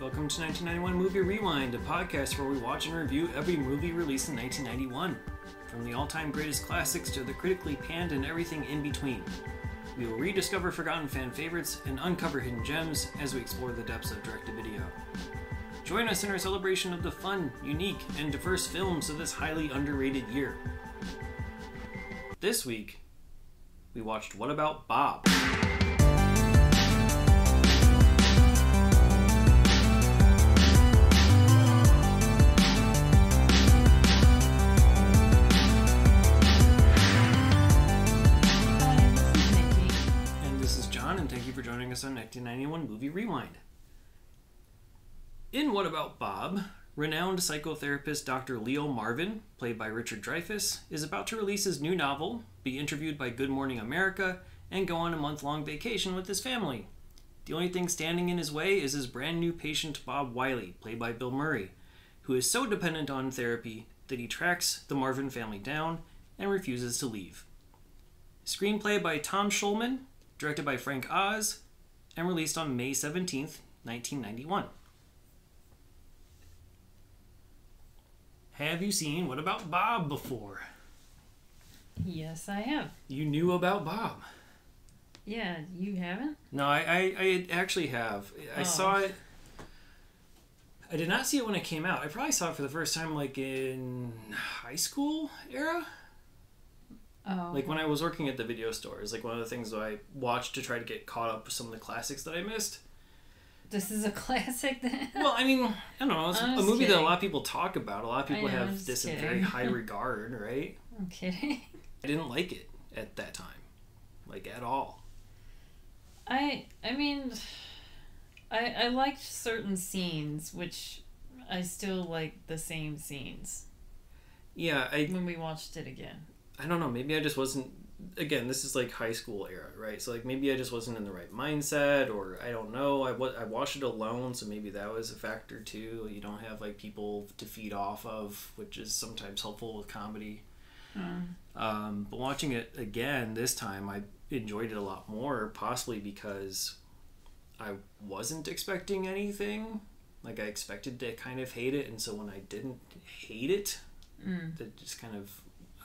Welcome to 1991 Movie Rewind, a podcast where we watch and review every movie released in 1991, from the all time greatest classics to the critically panned and everything in between. We will rediscover forgotten fan favorites and uncover hidden gems as we explore the depths of direct to video. Join us in our celebration of the fun, unique, and diverse films of this highly underrated year. This week, we watched What About Bob? Rewind. In What About Bob, renowned psychotherapist Dr. Leo Marvin, played by Richard Dreyfuss, is about to release his new novel, be interviewed by Good Morning America, and go on a month long vacation with his family. The only thing standing in his way is his brand new patient Bob Wiley, played by Bill Murray, who is so dependent on therapy that he tracks the Marvin family down and refuses to leave. Screenplay by Tom Schulman, directed by Frank Oz, and released on May 17th, 1991. Have you seen What About Bob before? Yes, I have. You knew about Bob. Yeah, you haven't? No, I, I, I actually have. I Oh. saw it. I did not see it when it came out. I probably saw it for the first time like in high school era. Oh. Like when I was working at the video store, is like one of the things that I watched to try to get caught up with some of the classics that I missed. this is a classic then? Well, I mean, I don't know. It's I'm a movie that a lot of people talk about. A lot of people know, have this in very high regard, right? I'm kidding. I didn't like it at that time, like at all. I I mean I I liked certain scenes which I still like the same scenes Yeah, I when we watched it again. I don't know. Maybe I just wasn't. Again, this is like high school era, right? So like maybe I just wasn't in the right mindset, or I don't know. I wa- I watched it alone, so maybe that was a factor too. You don't have like people to feed off of, which is sometimes helpful with comedy. Mm. Um, but watching it again this time, I enjoyed it a lot more, possibly because I wasn't expecting anything. Like I expected to kind of hate it, and so when I didn't hate it, Mm. that just kind of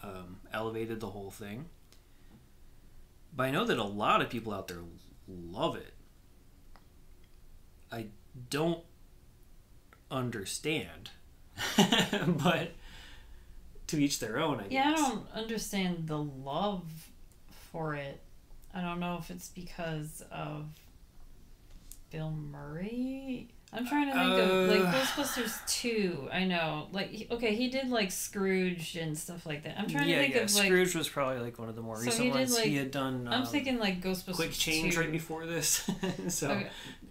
um, elevated the whole thing. But I know that a lot of people out there love it. I don't understand, but to each their own. I guess. Yeah, I don't understand the love for it. I don't know if it's because of Bill Murray. I'm trying to think of like Uh. Ghostbusters 2. I know. Like okay, he did like Scrooge and stuff like that. I'm trying yeah, to think yeah. of like Scrooge was probably like one of the more So recent he did, ones. he had done. I'm um, thinking like Ghostbusters quick change 2. right before this. so Okay.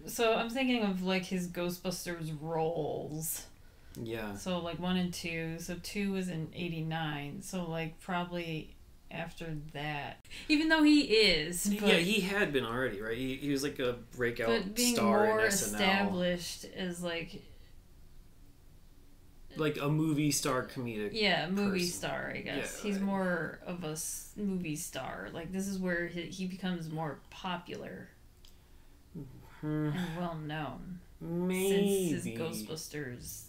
So I'm thinking of like his Ghostbusters roles. yeah, So like 1 and 2. So 2 was in 89. So like probably after that. Even though he is, but yeah, he had been already right. He, he was like a breakout but being star more in SNL. established as like like a movie star comedic. yeah movie person. star i guess Yeah, he's right. more of a movie star like this is where he, he becomes more popular and mm-hmm. well known maybe since his ghostbusters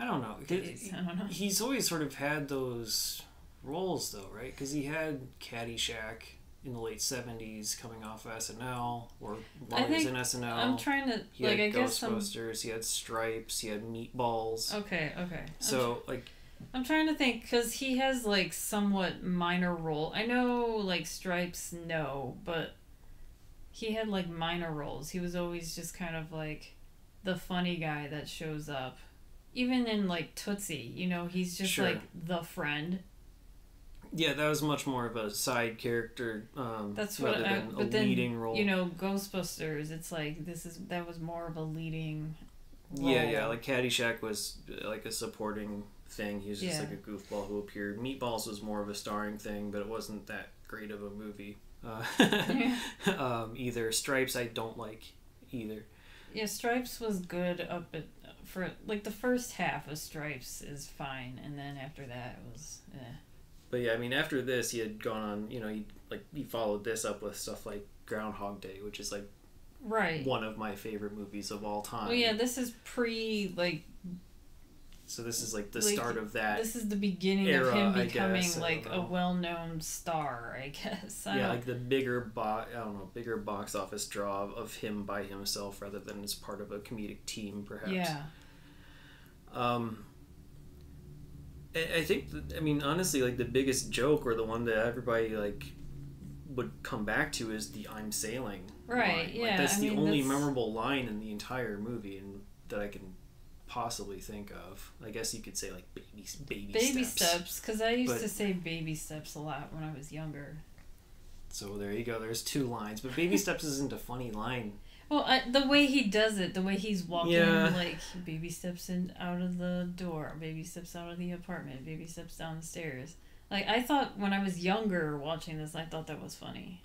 I don't know. days i don't know He's always sort of had those roles though, right? Because he had Caddyshack in the late seventies, coming off of SNL, or while I he was in SNL. i'm trying to he like had i guess Ghostbusters. He had Stripes. He had Meatballs. okay okay I'm so like, I'm trying to think because he has like somewhat minor role. I know like Stripes, no, but he had like minor roles. He was always just kind of like the funny guy that shows up. Even in like Tootsie, you know, he's just Sure. like the friend. Yeah, that was much more of a side character. Um, That's what rather I. than a then leading role. you know, Ghostbusters. It's like this is that was more of a leading. Role. Yeah, yeah. Like Caddyshack was uh, like a supporting thing. He was just Yeah. like a goofball who appeared. Meatballs was more of a starring thing, but it wasn't that great of a movie. Uh, um, either Stripes, I don't like either. Yeah, Stripes was good up at for like the first half of Stripes is fine, and then after that it was. Eh. But yeah, I mean, after this, he had gone on. You know, he like he followed this up with stuff like Groundhog Day, which is like Right. one of my favorite movies of all time. Well, yeah, this is pre like So this is like the Like, start of that. this is the beginning era, of him becoming guess, like a well-known star. I guess. I yeah, like the bigger box, I don't know, bigger box office draw of him by himself rather than as part of a comedic team, perhaps. yeah. Um, I, think, I mean, honestly, like the biggest joke or the one that everybody like would come back to is the "I'm sailing." Right, line. yeah, Like, that's I the mean, only that's- memorable line in the entire movie, and that I can possibly think of. I guess you could say like baby baby, Baby steps. steps, because I used But- to say baby steps a lot when I was younger. So there you go. There's two lines, but baby steps isn't a funny line. Well, I, the way he does it, the way he's walking, Yeah. like baby steps in out of the door, baby steps out of the apartment, baby steps down the stairs. Like I thought when I was younger watching this, I thought that was funny.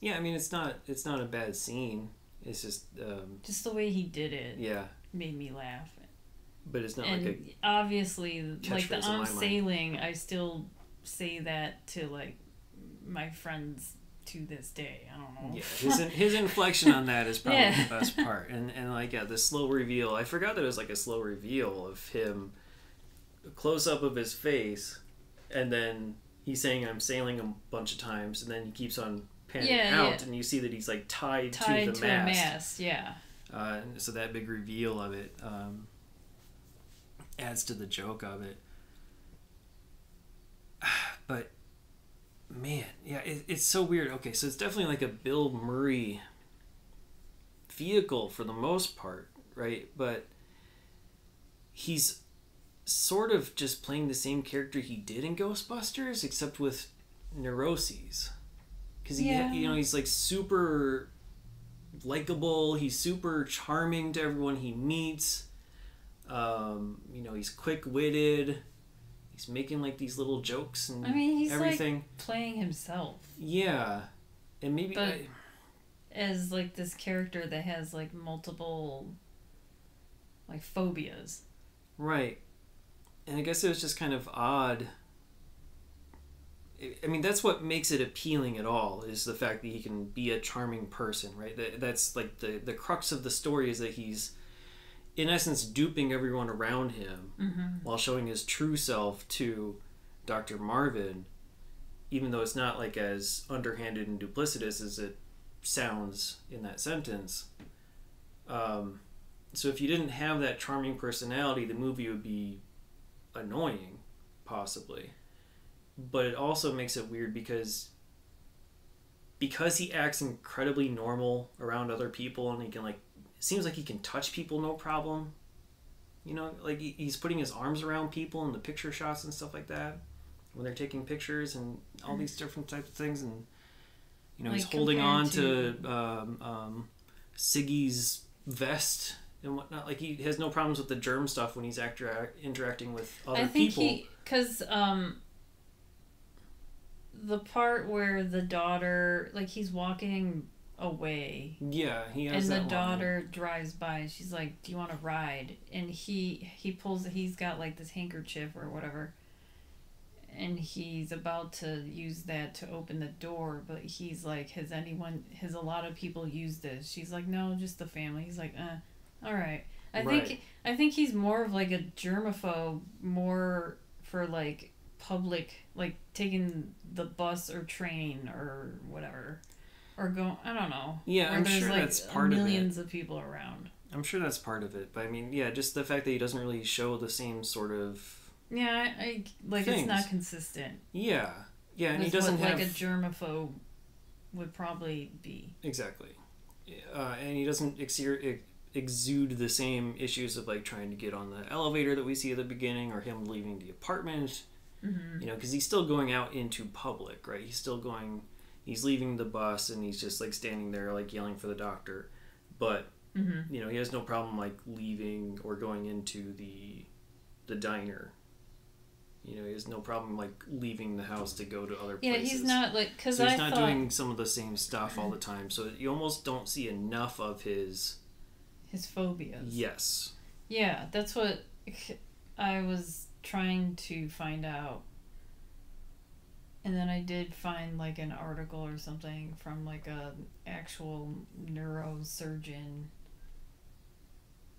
Yeah, I mean it's not it's not a bad scene. It's just um, Just the way he did it yeah, made me laugh. but it's not and like a obviously, like the I'm mind. sailing, I still say that to like my friends to this day. I don't know. Yeah, his his inflection on that is probably Yeah. the best part, and and like yeah, the slow reveal. I forgot that it was like a slow reveal of him, a close up of his face, and then he's saying I'm sailing a bunch of times, and then he keeps on panning Yeah, out, yeah. and you see that he's like tied, Tied to to, the a mast. mast, yeah. Uh, so that big reveal of it um, adds to the joke of it. But man, yeah, it, it's so weird. Okay, so it's definitely like a Bill Murray vehicle for the most part, right? But he's sort of just playing the same character he did in Ghostbusters, except with neuroses. Because he, Yeah. you know, he's like super likable. He's super charming to everyone he meets. Um, you know, he's quick witted. He's making like these little jokes and I mean, he's everything. like playing himself yeah, and maybe But- I- as like this character that has like multiple like phobias. right. And I guess it was just kind of odd. I- I mean, that's what makes it appealing at all is the fact that he can be a charming person, right? That, that's like the the crux of the story is that he's, in essence, duping everyone around him Mm-hmm. while showing his true self to Dr. Marvin, even though it's not like as underhanded and duplicitous as it sounds in that sentence. Um, so if you didn't have that charming personality, the movie would be annoying, possibly. But it also makes it weird because because he acts incredibly normal around other people and he can like seems like he can touch people no problem you know, like he's putting his arms around people in the picture shots and stuff like that when they're taking pictures and all these different types of things. And you know, he's holding on to, compared um, um, Siggy's vest and whatnot. Like he has no problems with the germ stuff when he's actor- interacting with other people. I think people. he because um the part where the daughter like he's walking away. Yeah, he has and the that line. daughter drives by. She's like do you want to ride? And he he pulls he's got like this handkerchief or whatever. And he's about to use that to open the door but he's like has anyone has a lot of people used this? She's like no just the family. He's like uh all right. I Right. think i think he's more of like a germaphobe more for like public like taking the bus or train or whatever or go i don't know Yeah, I'm sure like that's part of it. millions of people around I'm sure that's part of it. But I mean, yeah, just the fact that he doesn't really show the same sort of yeah I, I like Things. it's not consistent yeah, yeah, and he doesn't what, have like a germaphobe would probably be Exactly. Uh, and he doesn't exer- ex- exude the same issues of like trying to get on the elevator that we see at the beginning or him leaving the apartment, mm-hmm. you know, because he's still going out into public, right? He's still going, he's leaving the bus and he's just like standing there like yelling for the doctor. But, Mm-hmm. you know, he has no problem like leaving or going into the the diner. You know, he has no problem like leaving the house to go to other yeah places. he's not like because So i he's not thought doing some of the same stuff all the time. So you almost don't see enough of his his phobias yes. yeah that's what i was trying to find out and then I did find like an article or something from like a actual neurosurgeon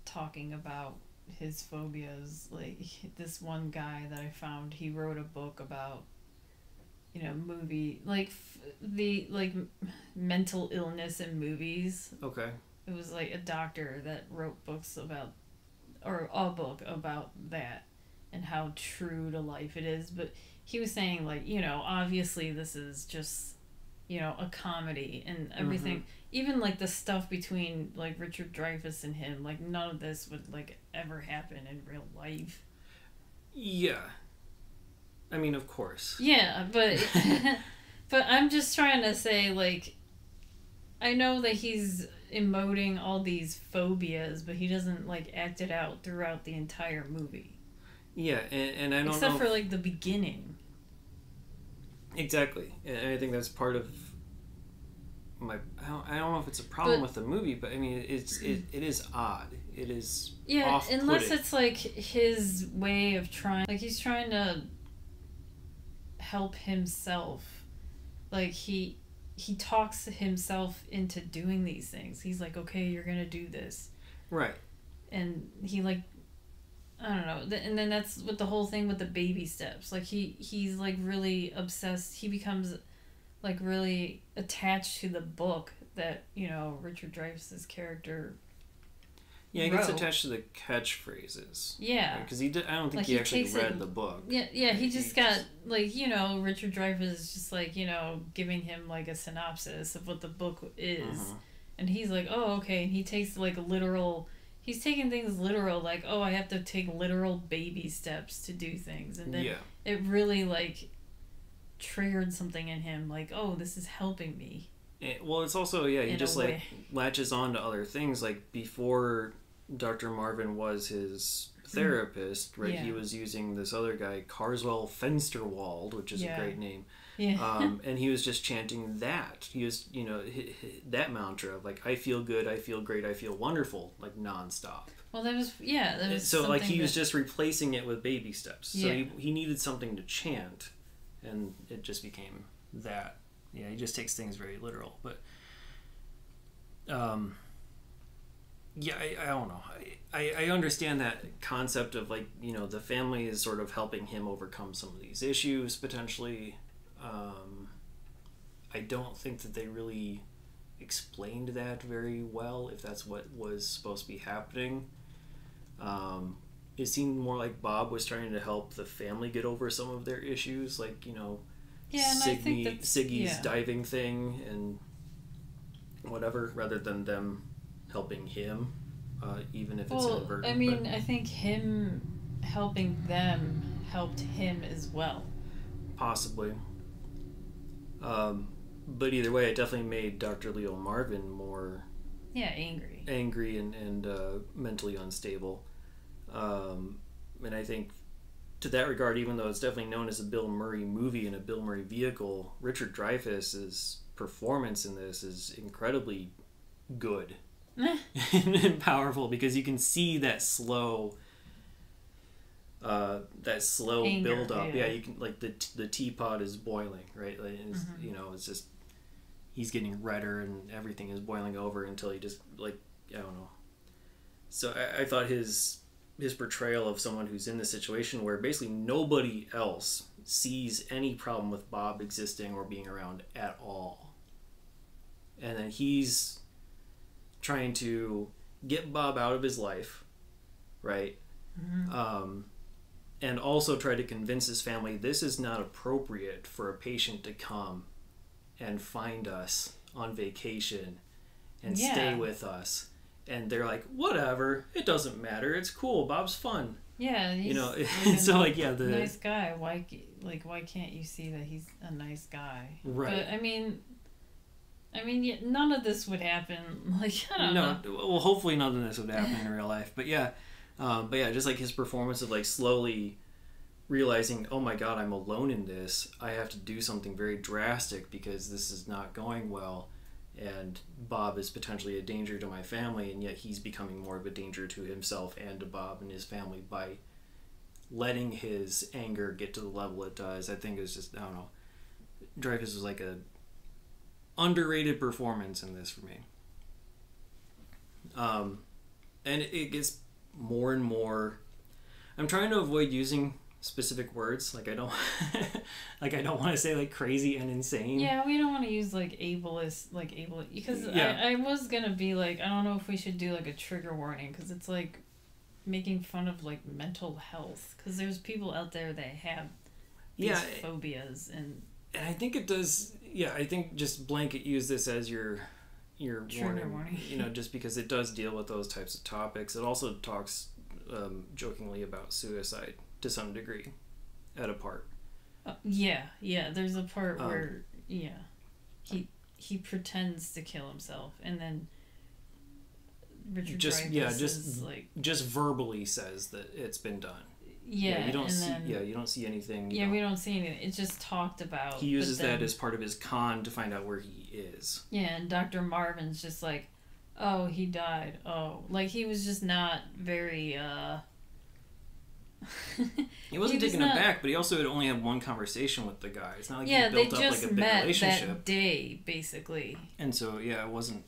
talking about his phobias. Like this one guy that I found, he wrote a book about you know movie like f- the like m- mental illness in movies. Okay. It was like a doctor that wrote books about or a book about that and how true to life it is, but he was saying like you know obviously this is just you know a comedy and everything mm-hmm. even like the stuff between like richard dreyfuss and him like none of this would like ever happen in real life Yeah. I mean, of course. yeah but but i'm just trying to say like i know that he's emoting all these phobias but he doesn't like act it out throughout the entire movie Yeah, and, and I don't except know. for like the beginning Exactly, and I think that's part of my. I don't, I don't know if it's a problem But- with the movie, but I mean, it's it, it is odd. It is Yeah, off-putting. unless it's like his way of trying, like he's trying to help himself. Like he he talks himself into doing these things. He's like, okay, you're gonna do this, right. and he like, I don't know. And then that's with the whole thing with the baby steps. Like he he's like really obsessed. He becomes like really attached to the book that you know Richard Dreyfuss's character. Yeah, he gets Row. attached to the catchphrases. Yeah. Because he did. I don't think Like, he, he actually read it- the book. Yeah, yeah, he He just got just- like you know Richard Dreyfuss is just like you know giving him like a synopsis of what the book is, Mhm. and he's like, oh okay, and he takes like literal. He's taking things literal, like oh I have to take literal baby steps to do things, and then Yeah. it really like triggered something in him, like oh this is helping me. Eh, well, it's also yeah. He In just like way. latches on to other things. Like before, Dr. Marvin was his therapist. Right. He was using this other guy, Carswell Fensterwald, which is Yeah. a great name. Yeah, um, and he was just chanting that. He was, you know, that mantra of like, I feel good, I feel great, I feel wonderful, like nonstop. well that was yeah that was so like he something was just replacing it with baby steps. So Yeah. he, he needed something to chant, and it just became that. Yeah, he just takes things very literal. But, um, yeah, I, I don't know. I, I, I understand that concept of like, you know, the family is sort of helping him overcome some of these issues potentially. Um, I don't think that they really explained that very well, if that's what was supposed to be happening. Um, it seemed more like Bob was trying to help the family get over some of their issues, like you know, yeah, and I think Siggy, that's Siggy's yeah. diving thing and whatever, rather than them helping him, uh, even if it's Well, inadvertent. I mean, I think him helping them helped him as well. possibly. Um, but either way, it definitely made Dr. Leo Marvin more Yeah, angry. angry and, and uh, mentally unstable. Um, and I think to that regard, even though it's definitely known as a Bill Murray movie and a Bill Murray vehicle, Richard Dreyfuss's performance in this is incredibly good and powerful because you can see that slow. Uh, that slow Anger, build up, yeah. yeah. You can like the the teapot is boiling, right? Like, it's, Mhm. you know, it's just he's getting redder and everything is boiling over until he just like I don't know. So I, I thought his his portrayal of someone who's in the situation where basically nobody else sees any problem with Bob existing or being around at all, and then he's trying to get Bob out of his life, right? Mhm. Um, and also try to convince his family this is not appropriate for a patient to come and find us on vacation and stay with us. And they're like, whatever, it doesn't matter. It's cool. Bob's fun. Yeah, you know, so like yeah, the nice guy. Why, like, why can't you see that he's a nice guy? Right. But I mean, I mean, none of this would happen. Like, I don't no, know. well, hopefully none of this would happen in real life. But yeah, um, but yeah, just like his performance of like slowly realizing, oh my god, I'm alone in this. I have to do something very drastic because this is not going well, and Bob is potentially a danger to my family, and yet he's becoming more of a danger to himself and to Bob and his family by letting his anger get to the level it does. I think is just I don't know. Dreyfuss was like a underrated performance in this for me. Um, and it gets more and more. I'm trying to avoid using specific words. Like I don't, like I don't want to say like crazy and insane. Yeah, we don't want to use like ableist, like able because Yeah. I, I was gonna be like, I don't know if we should do like a trigger warning, because it's like making fun of like mental health, because there's people out there that have these Yeah, phobias, and and I think it does. Yeah, I think just blanket use this as your your Trigger warning, warning. You know, just because it does deal with those types of topics. It also talks um, jokingly about suicide to some degree, at a part. uh, yeah, yeah. There's a part Um, where yeah, he he pretends to kill himself, and then Richard Just- Dreyfuss yeah, just- is like Just verbally says that it's been done. Yeah, you don't see. then, yeah, you don't see anything. yeah, know. we don't see anything. It's just talked about. he uses that as part of his con to find out where he is. Yeah, and Dr. Marvin's just like, oh, he died. Oh, like he was just not very. uh He wasn't was taken not- aback, but he also had only had one conversation with the guy. It's not like yeah, he they built up just like a big met relationship. that day, basically, And so yeah, it wasn't.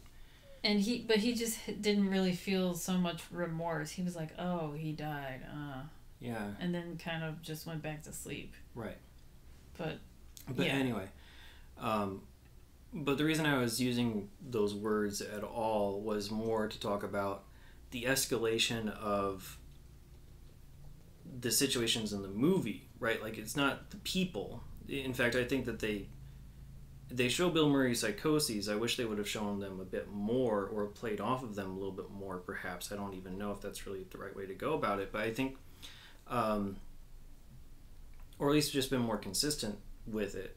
and he, but he just didn't really feel so much remorse. He was like, oh, he died, uh, Yeah, and then kind of just went back to sleep. right. But But Yeah. anyway, um, but the reason I was using those words at all was more to talk about the escalation of the situations in the movie, right? Like it's not the people. In fact, I think that they they show Bill Murray's psychoses. I wish they would have shown them a bit more or played off of them a little bit more. Perhaps I don't even know if that's really the right way to go about it. But I think, um, or at least just been more consistent with it.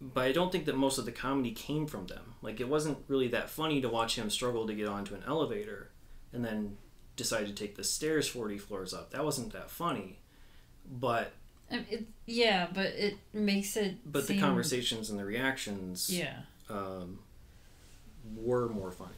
But I don't think that most of the comedy came from them. Like it wasn't really that funny to watch him struggle to get onto an elevator and then decide to take the stairs 40 floors up. That wasn't that funny. But um, it, yeah, but it makes it. but the conversations and the reactions Yeah. um, were more funny.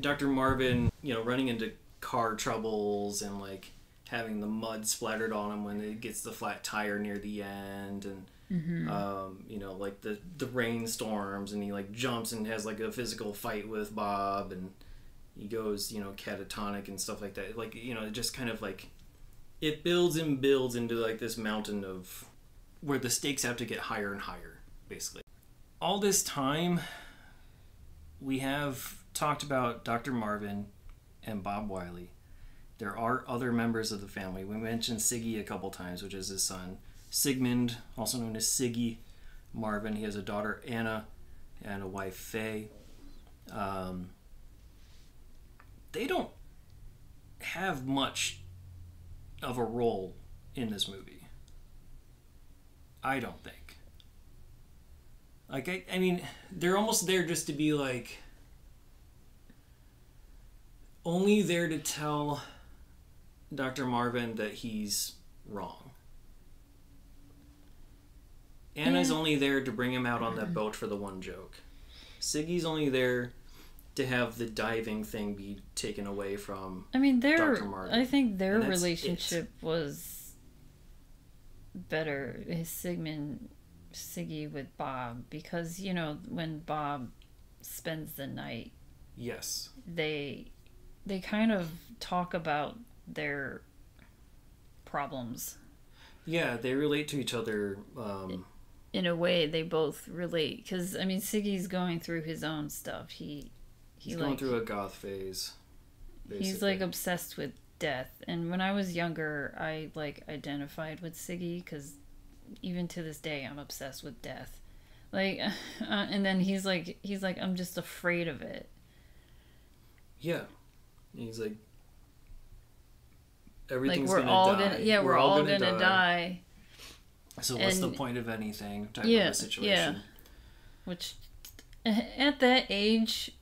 Dr. Marvin, you know, running into car troubles and like having the mud splattered on him when it gets the flat tire near the end and Mm-hmm. um, you know, like the the rainstorms and he like jumps and has like a physical fight with Bob and he goes, you know, catatonic and stuff like that. Like, you know, it just kind of like it builds and builds into like this mountain of where the stakes have to get higher and higher, basically. All this time we have talked about Dr. Marvin and Bob Wiley. There are other members of the family. We mentioned Siggy a couple times, which is his son. Sigmund, also known as Siggy Marvin. He has a daughter, Anna, and a wife, Faye. Um, they don't have much of a role in this movie. I don't think. Like, I, I mean, they're almost there just to be like, only there to tell Dr. Marvin that he's wrong. Anna's Yeah. only there to bring him out on that boat for the one joke. Siggy's only there to have the diving thing be taken away from. I mean, their. I think their relationship was better. His Sigmund Siggy with Bob because you know when Bob spends the night, Yes. they they kind of talk about their problems Yeah, they relate to each other. Um, in a way. They both relate because I mean Siggy's going through his own stuff. He he he's like going through a goth phase. He's like obsessed with death. And when I was younger, I like identified with Siggy because even to this day, I'm obsessed with death. Like, uh, and then he's like, he's like, I'm just afraid of it. Yeah. He's like Like we're gonna all die. gonna, yeah, we're, all gonna, die. So what's the point of anything? Type Yeah, of a situation. Which, at that age,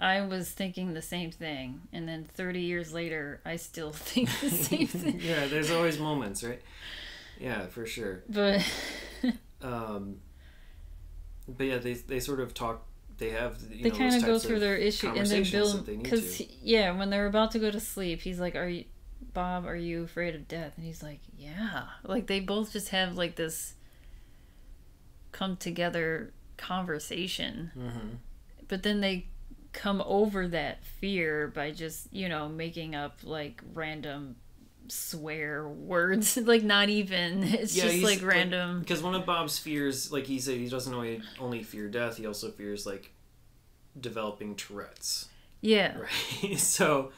I was thinking the same thing. And then 30 years later, I still think the same thing. yeah, there's always moments, right? Yeah, for sure. But Um, but yeah, they they sort of talk. They have you they know, kind of go types through their issue and then conversations bill they need because yeah when they're about to go to sleep he's like are you bob are you afraid of death and he's like yeah like they both just have like this come together conversation. Mm-hmm. But then they come over that fear by just, you know, making up like random swear words. like not even. It's Yeah, just like like- random. Because one of Bob's fears, like he said, he doesn't only only fear death. He also fears like developing Tourette's. yeah. Right. so,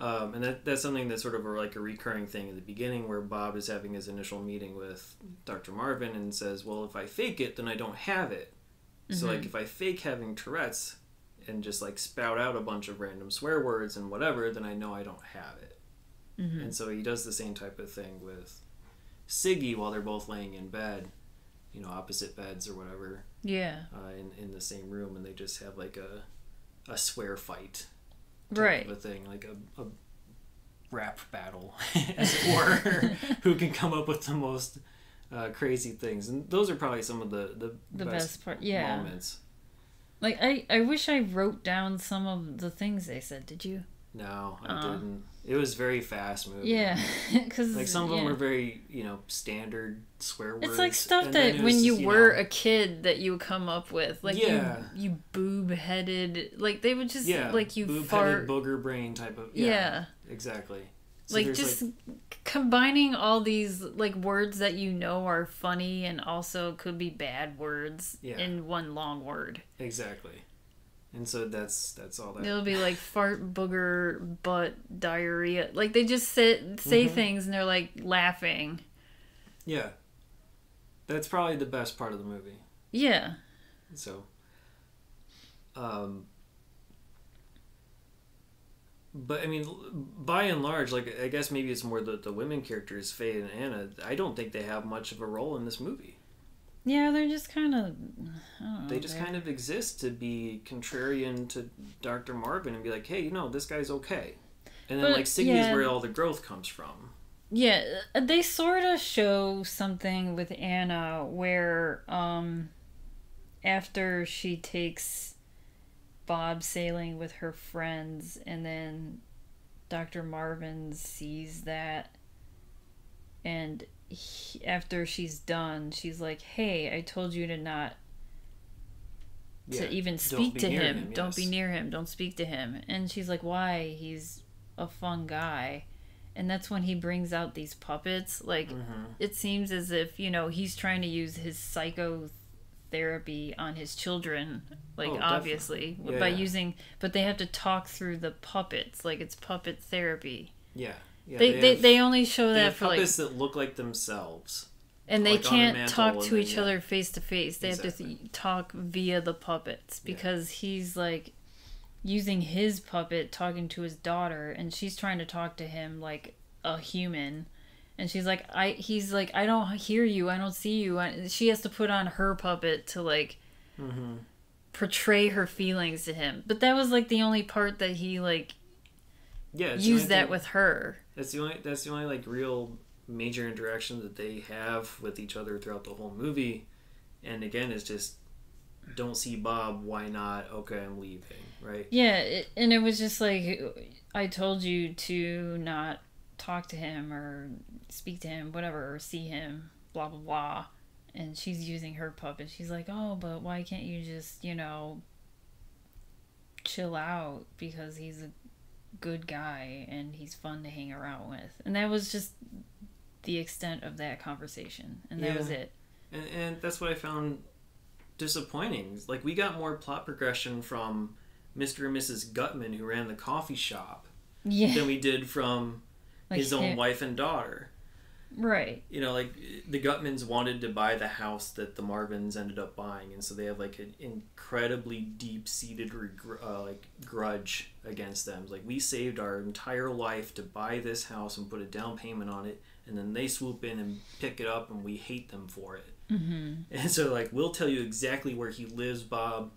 um, and that that's something that's sort of a, like a recurring thing at the beginning, where Bob is having his initial meeting with Dr. Marvin and says, "Well, if I fake it, then I don't have it. So, like, if I fake having Tourette's and just like spout out a bunch of random swear words and whatever, then I know I don't have it." Mhm. And so he does the same type of thing with Siggy while they're both laying in bed, you know, opposite beds or whatever, Yeah. uh, in in the same room, and they just have like a a swear fight type Right. of a thing, like a, a rap battle, as it were, who can come up with the most uh, crazy things. And those are probably some of the the, The best, best part. Yeah. moments. Like I, I wish I wrote down some of the things they said. Did you? No, I Uh. didn't. It was very fast moving. Yeah, because Like some of them were very, you know, standard swear words. It's like stuff and that when was, you, were know, a kid that you would come up with, like Yeah. you, you boob headed, like they would just yeah, like you boob fart. booger brain type of yeah. yeah, exactly. So like just combining all these like words that you know are funny and also could be bad words Yeah. in one long word. exactly, and so that's that's all that. It'll be like fart, booger, butt, diarrhea. Like they just sit say Mhm. things and they're like laughing. Yeah, that's probably the best part of the movie. Yeah. So, um, but I mean, l- by and large, like I guess maybe it's more the the women characters, Faye and Anna. I don't think they have much of a role in this movie. Yeah, they're just kind of. Don't know. They just kind of exist to be contrarian to Dr. Marvin and be like, hey, you know, this guy's okay. And then, But, like, Siggy's yeah. where all the growth comes from. Yeah, uh, they sort of show something with Anna where, um, after she takes Bob sailing with her friends, and then Dr. Marvin sees that, and he, after she's done, she's like, "Hey, I told you to not Yeah, to even speak to him. him, Don't be near him. Don't speak to him." And she's like, "Why? He's a fun guy." And that's when he brings out these puppets. Like Mhm. it seems as if you know he's trying to use his psychotherapy on his children like Oh, obviously Yeah, by yeah. using but they have to talk through the puppets like it's puppet therapy Yeah. Yeah they, they, have- they only show they that for like puppets that look like themselves. and they like, can't talk to each other face to face they have to th- talk via the puppets Yeah. because he's like using his puppet talking to his daughter and she's trying to talk to him like a human and she's like i he's like i don't hear you i don't see you I, she has to put on her puppet to like Mm-hmm. portray her feelings to him but that was like the only part that he like Yeah. it's the that thing- with her That's the only. That's the only like real major interaction that they have with each other throughout the whole movie. And again, it's just don't see Bob. Why not? Okay, I'm leaving. Right. Yeah, it, and it was just like I told you to not talk to him or speak to him, whatever, or see him, blah blah blah. And she's using her puppet. She's like, "Oh, but why can't you just, you know, chill out because he's a good guy and he's fun to hang around with." And that was just the extent of that conversation, and that was it. And, and that's what I found disappointing. Like we got more plot progression from Mr. and Mrs. Gutman, who ran the coffee shop, Yeah, than we did from like his own wife and daughter. Right. You know, like the Gutmans wanted to buy the house that the Marvins ended up buying, and so they have like an incredibly deep-seated regr- uh, like grudge against them. Like we saved our entire life to buy this house and put a down payment on it, and then they swoop in and pick it up, and we hate them for it. hmm And so, like, we'll tell you exactly where he lives, Bob.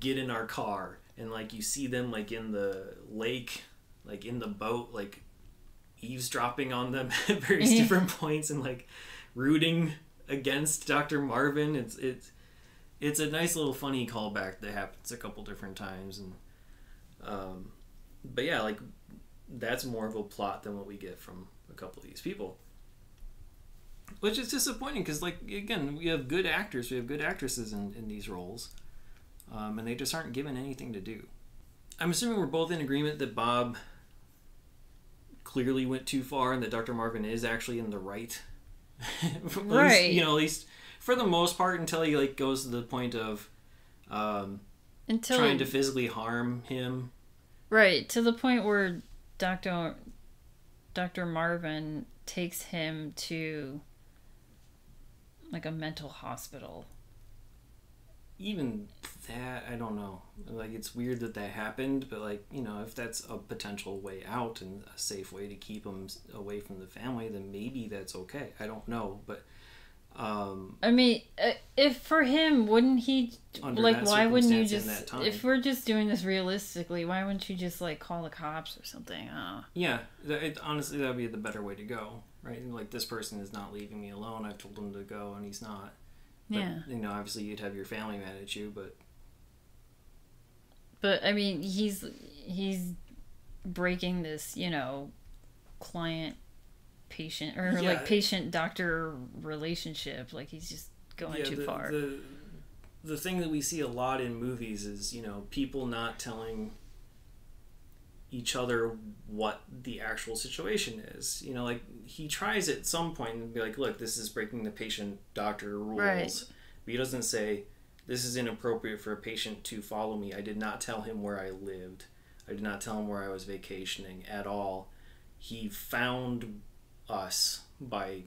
Get in our car. And, like, you see them, like, in the lake, like, in the boat, like, eavesdropping on them at various Yeah. different points and, like, rooting against Dr. Marvin. It's, it's, it's a nice little funny callback that happens a couple different times. And, um, but yeah, like, that's more of a plot than what we get from a couple of these people. which is disappointing because like again we have good actors we have good actresses in, in these roles um, and they just aren't given anything to do i'm assuming we're both in agreement that bob clearly went too far and that dr marvin is actually in the right At least, Right. you know at least for the most part until he like goes to the point of um, Until trying to physically harm him right to the point where Doctor Doctor Marvin takes him to like a mental hospital. Even that i don't know like it's weird that that happened but like you know if that's a potential way out and a safe way to keep them away from the family then maybe that's okay i don't know but um I mean, uh, if for him, wouldn't he like? Why wouldn't you just? that time. If we're just doing this realistically, why wouldn't you just like call the cops or something? Uh, yeah that, it, honestly that'd be the better way to go right like this person is not leaving me alone i've told him to go and he's not but, yeah, you know obviously you'd have your family mad at you but but I mean, he's he's breaking this, you know, client patient or Yeah. like patient doctor relationship. Like he's just going yeah, too the, far. The, the thing that we see a lot in movies is, you know, people not telling each other what the actual situation is. You know, like he tries at some point and be like, look, this is breaking the patient doctor rules. Right. But he doesn't say, this is inappropriate for a patient to follow me. I did not tell him where I lived. I did not tell him where I was vacationing at all. He found us by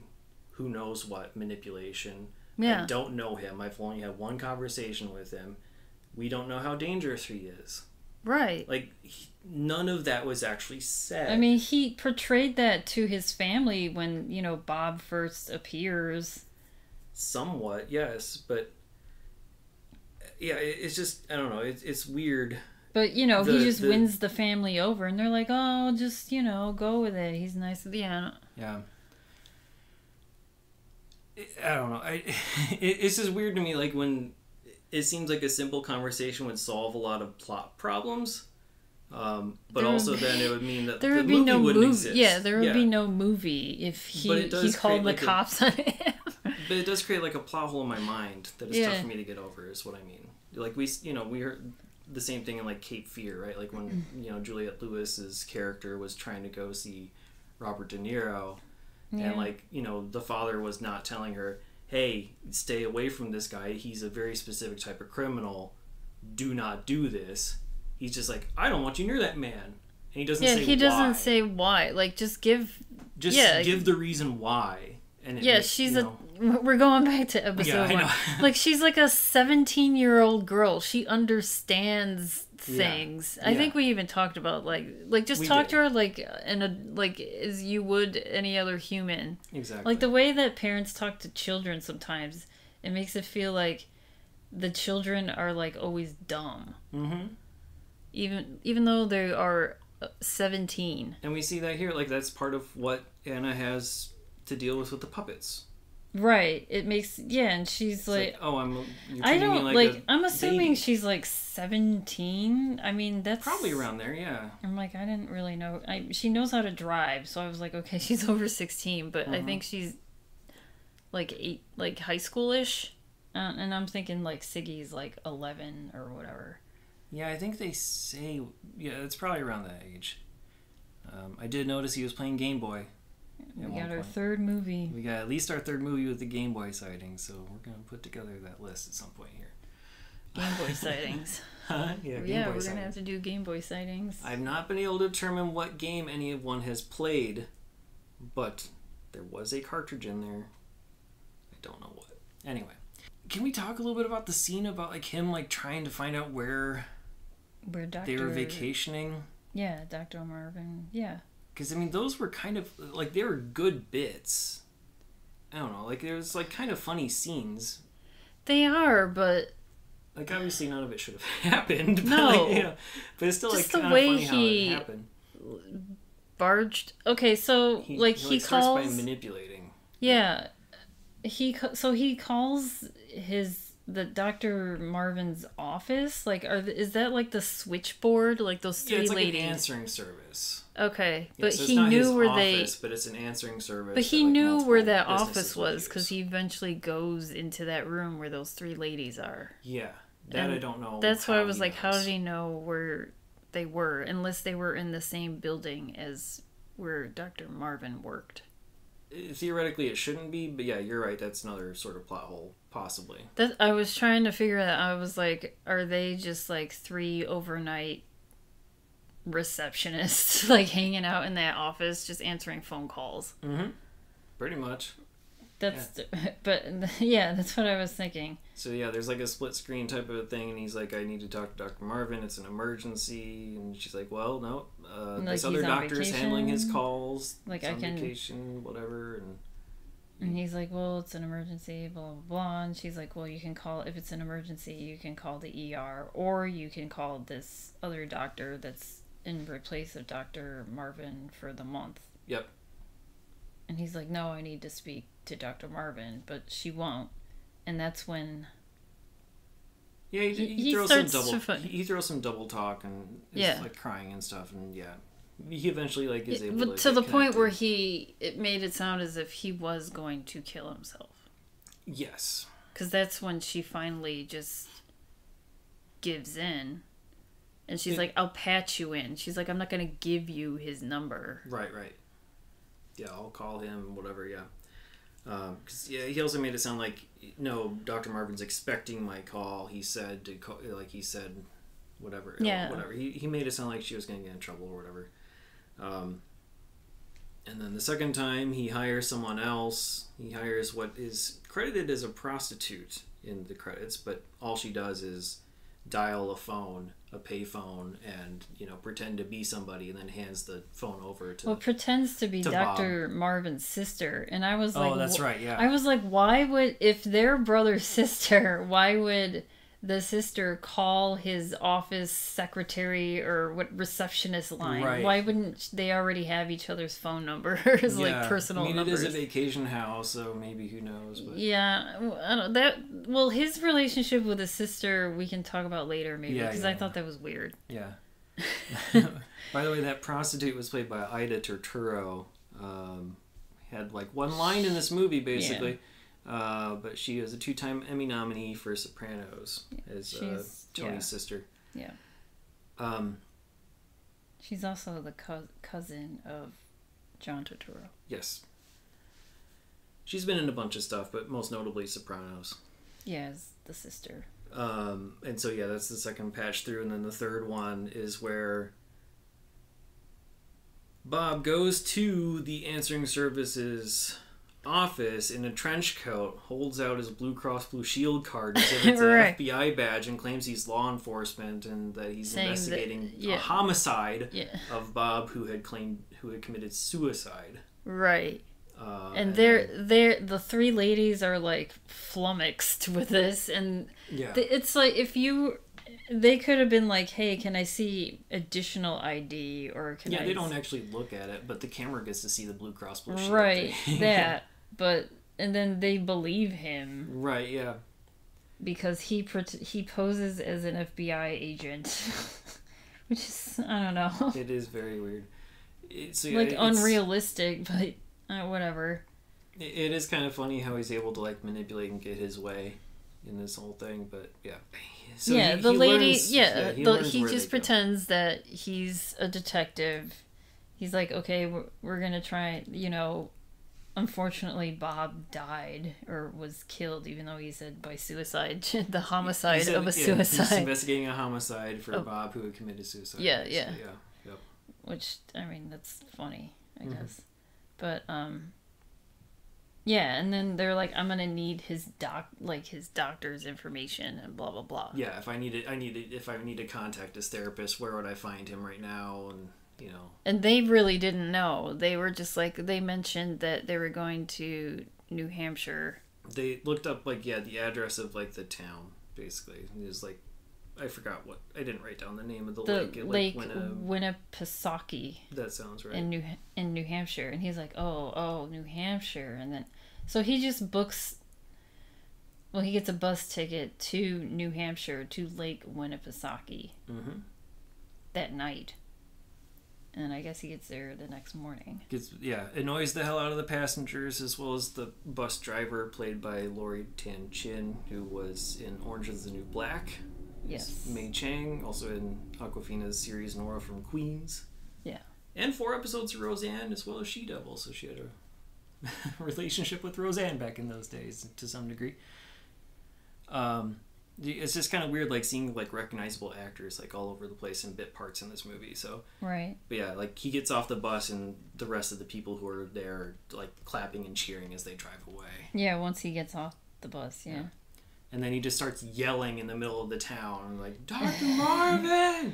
who knows what manipulation. yeah, I don't know him. I've only had one conversation with him. We don't know how dangerous he is. right. Like he, none of that was actually said. I mean, he portrayed that to his family when you know Bob first appears. somewhat, yes, but yeah, it's just I don't know. It's it's weird. But you know, The- he just the- wins the family over, and they're like, "Oh, just you know, go with it. He's nice at the end." Yeah. I don't know. I it, it's just weird to me. Like when it seems like a simple conversation would solve a lot of plot problems. Um, but There also be- then it would mean that There the would be movie no wouldn't movie. exist. Yeah, there would Yeah. be no movie if he he called the like, a- cops on him. But it does create like a plot hole in my mind that is Yeah. tough for me to get over. Is what I mean. Like we, you know, we heard the same thing in like Cape Fear, right? Like when you know Juliette Lewis's character was trying to go see Robert De Niro, Yeah. and like you know the father was not telling her, "Hey, stay away from this guy. He's a very specific type of criminal. Do not do this." He's just like, "I don't want you near that man," and he doesn't yeah, say he doesn't why. say why. Like, just give. just yeah. give the reason why. And it Yeah, makes, she's a. know- We're going back to episode Yeah, I one. know. like she's like a 17 year old girl. She understands things. Yeah. I Yeah. think we even talked about like like just We talk did. to her like in a like as you would any other human. exactly Like the way that parents talk to children sometimes, it makes it feel like the children are like always dumb, hmm even even though they are uh, 17. And we see that here. Like that's part of what Anna has to deal with with the puppets. Right. It makes yeah, and she's like, like, oh, I'm. You're I don't like. like. I'm assuming baby. she's like 17. I mean, that's probably around there. Yeah. I'm like, I didn't really know. I she knows how to drive, so I was like, okay, she's over 16, but I Mhm. think she's like eight, like high schoolish. Uh, and I'm thinking like Siggy's like 11 or whatever. Yeah, I think they say. Yeah, it's probably around that age. Um, I did notice he was playing Game Boy. We got our point. third movie. We got at least our third movie with the Game Boy sighting, so we're gonna put together that list at some point here. Game Boy sightings. yeah, Game yeah, Boy we're gonna have to do Game Boy sightings. I've not been able to determine what game any of one has played, but there was a cartridge in there. I don't know what. Anyway, can we talk a little bit about the scene about like him like trying to find out where Where Doctor they were vacationing? Yeah, Doctor Marvin. Yeah. Because I mean, those were kind of like they were good bits. I don't know, like there was like kind of funny scenes. They are, but Like obviously none of it should have happened. But, No. like, you know, but it's still Just like the way he- barged. Okay, so He, like he, he, like, calls. by manipulating. Yeah. He so he calls his the Dr. Marvin's office? Like, are th- is that like the switchboard? Like those three Yeah, it's like ladies? an answering service. Okay, Yeah, but so he knew where office, they. but it's an answering service. But that, he like, knew where that office was because he eventually goes into that room where those three ladies are. Yeah, that And I don't know. That's why I was like, how did he know where they were? Unless they were in the same building as where Dr. Marvin worked. Uh, theoretically, it shouldn't be, but yeah, you're right. That's another sort of plot hole, possibly. That I was trying to figure that. I was like, are they just like three overnight receptionists, like hanging out in that office, just answering phone calls? Mm-hmm. Pretty much. That's, but yeah, that's what I was thinking. So yeah, there's like a split screen type of a thing, and he's like, "I need to talk to Dr. Marvin. It's an emergency." And she's like, "Well, no, uh, Like, this other doctor is handling his calls. Like, I can- vacation, whatever." And And he's like, well, it's an emergency, blah, blah, blah. And she's like, well, you can call, if it's an emergency, you can call the ER, or you can call this other doctor that's in replace of Dr. Marvin for the month. Yep. And he's like, no, I need to speak to Dr. Marvin, but she won't. And that's when, yeah, he, He- he, throws some double. he, he throws some double talk and is Yeah. like crying and stuff, and yeah, he eventually like is able but to. to the point where he, it made it sound as if he was going to kill himself. Yes. Because that's when she finally just gives in. And she's Yeah. like, I'll patch you in. She's like, I'm not going to give you his number. Right. Right. Yeah, I'll call him. Whatever. Yeah. Um, because yeah, he also made it sound like no, Dr. Marvin's expecting my call. He said to call, like he said, whatever. Yeah. Whatever. He he made it sound like she was gonna get in trouble or whatever. Um. And then the second time, he hires someone else. He hires what is credited as a prostitute in the credits, but all she does is dial a phone, a payphone, and you know pretend to be somebody, and then hands the phone over to. Well, pretends to be To Dr. Marvin's sister. And I was like, oh, that's right. Yeah. I was like, why would, if they're brother sister, why would the sister call his office secretary or what receptionist line? Right. Why wouldn't they already have each other's phone numbers, like personal I mean, numbers? it is a vacation house, so maybe who knows? But Yeah, well, I don't, that well, his relationship with his sister we can talk about later, maybe Yeah, because yeah, I thought that was weird. yeah. By the way, that prostitute was played by Aida Turturro. Um, had like one line in this movie, basically. Uh, but she is a two-time Emmy nominee for Sopranos as uh, Tony's yeah. sister. Yeah. Um, She's also the co- cousin of John Turturro. yes. She's been in a bunch of stuff, but most notably Sopranos. Yeah, as the sister. Um, and so yeah, that's the second patch through, and then the third one is where Bob goes to the answering services office in a trench coat, holds out his Blue Cross Blue Shield card, exhibits Right. an FBI badge, and claims he's law enforcement and that he's Saying that- investigating yeah. a homicide Yeah. of Bob who had claimed who had committed suicide. Right. Uh, And they're they're the three ladies are like flummoxed with this and yeah, th- it's like if you they could have been like, "Hey, can I see additional ID or can yeah, I they don't actually look at it, but the camera gets to see the Blue Cross Blue Shield. right that but and then they believe him right, yeah. because he pret- he poses as an FBI agent, which is I don't know, It is very weird. It, so, yeah, like it's- unrealistic, but uh, whatever. It, is kind of funny how he's able to like manipulate and get his way in this whole thing, but yeah. So yeah, he- the he lady. learns- yeah, he, the, he just they go. pretends that he's a detective. He's like, okay, we're, we're gonna try. You know, unfortunately, Bob died or was killed, even though he said by suicide, the homicide said- of a yeah, He's investigating a homicide for Oh. Bob who had committed suicide. Yeah, yeah. yeah. Yep. which I mean that's funny, I Mhm. guess. But um yeah, and then they're like I'm going to need his doc like his doctor's information and blah blah blah. Yeah, if I needed, I needed, if I need to contact his therapist, where would I find him right now? And you know, And they really didn't know. They were just like they mentioned that they were going to New Hampshire. they looked up like yeah the address of like the town basically. It was like I forgot what I didn't write down the name of the, The lake. It, lake like, Winnipesaukee that sounds right. in New in New Hampshire and he's like, "Oh, oh, New Hampshire." And then so he just books well, he gets a bus ticket to New Hampshire to Lake Winnipesaukee Mm-hmm. that night. And I guess he gets there the next morning. Gets yeah annoys the hell out of the passengers as well as the bus driver played by Lori Tan Chin, who was in Orange Is the New Black. Yes. Mei Chang, also in Awkwafina's series Nora from Queens. Yeah. And four episodes of Roseanne as well as She Devil, so she had a relationship with Roseanne back in those days to some degree. Um, it's just kind of weird, like seeing like recognizable actors like all over the place in bit parts in this movie. So, Right. but yeah, like he gets off the bus and the rest of the people who are there like clapping and cheering as they drive away. Yeah, once he gets off the bus, yeah. Yeah. And then he just starts yelling in the middle of the town, like Dr. Marvin.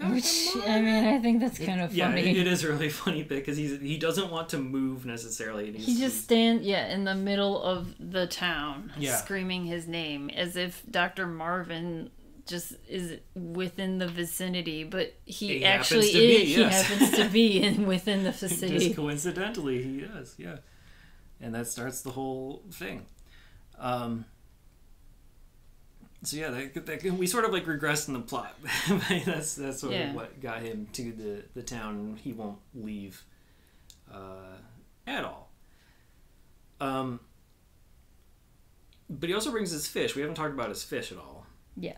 Which Marvin. I mean, I think that's kind of Yeah, funny. it, it is a really funny bit because he's he doesn't want to move necessarily. He just stands, yeah, in the middle of the town, Yeah. screaming his name as if Dr. Marvin just is within the vicinity, but he, He actually happens to be, is. yes. He happens to be in within the just vicinity. coincidentally he does, yeah. And that starts the whole thing. Um, so yeah, that, that, we sort of like regressed in the plot. that's that's sort Yeah. what got him to the the town. He won't leave uh, at all. Um, but he also brings his fish. We haven't talked about his fish at all. Yeah.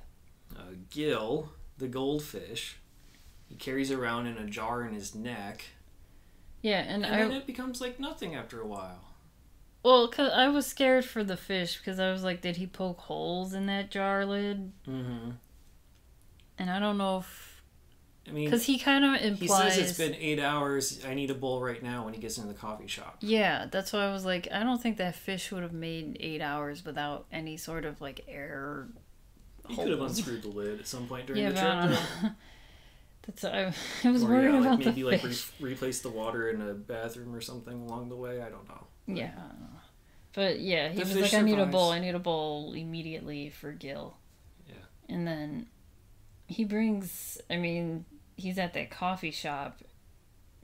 Uh, Gil, the goldfish, he carries around in a jar in his neck, Yeah, and, and I then it becomes like nothing after a while. Well, cause I was scared for the fish because I was like, did he poke holes in that jar lid? Mm-hmm. And I don't know if I mean, because he kind of he implies. says it's been eight hours. I need a bowl right now when he gets into the coffee shop. Yeah, that's why I was like, I don't think that fish would have made eight hours without any sort of like air. He could have unscrewed the lid at some point during Yeah, the trip. I don't know. That's I, I was Or worried yeah, like about maybe the like fish. re- replace the water in a bathroom or something along the way. I don't know. Yeah, I don't know. But yeah, he was like, I need a bowl. I need a bowl immediately for Gil. Yeah. And then he brings. I mean, he's at that coffee shop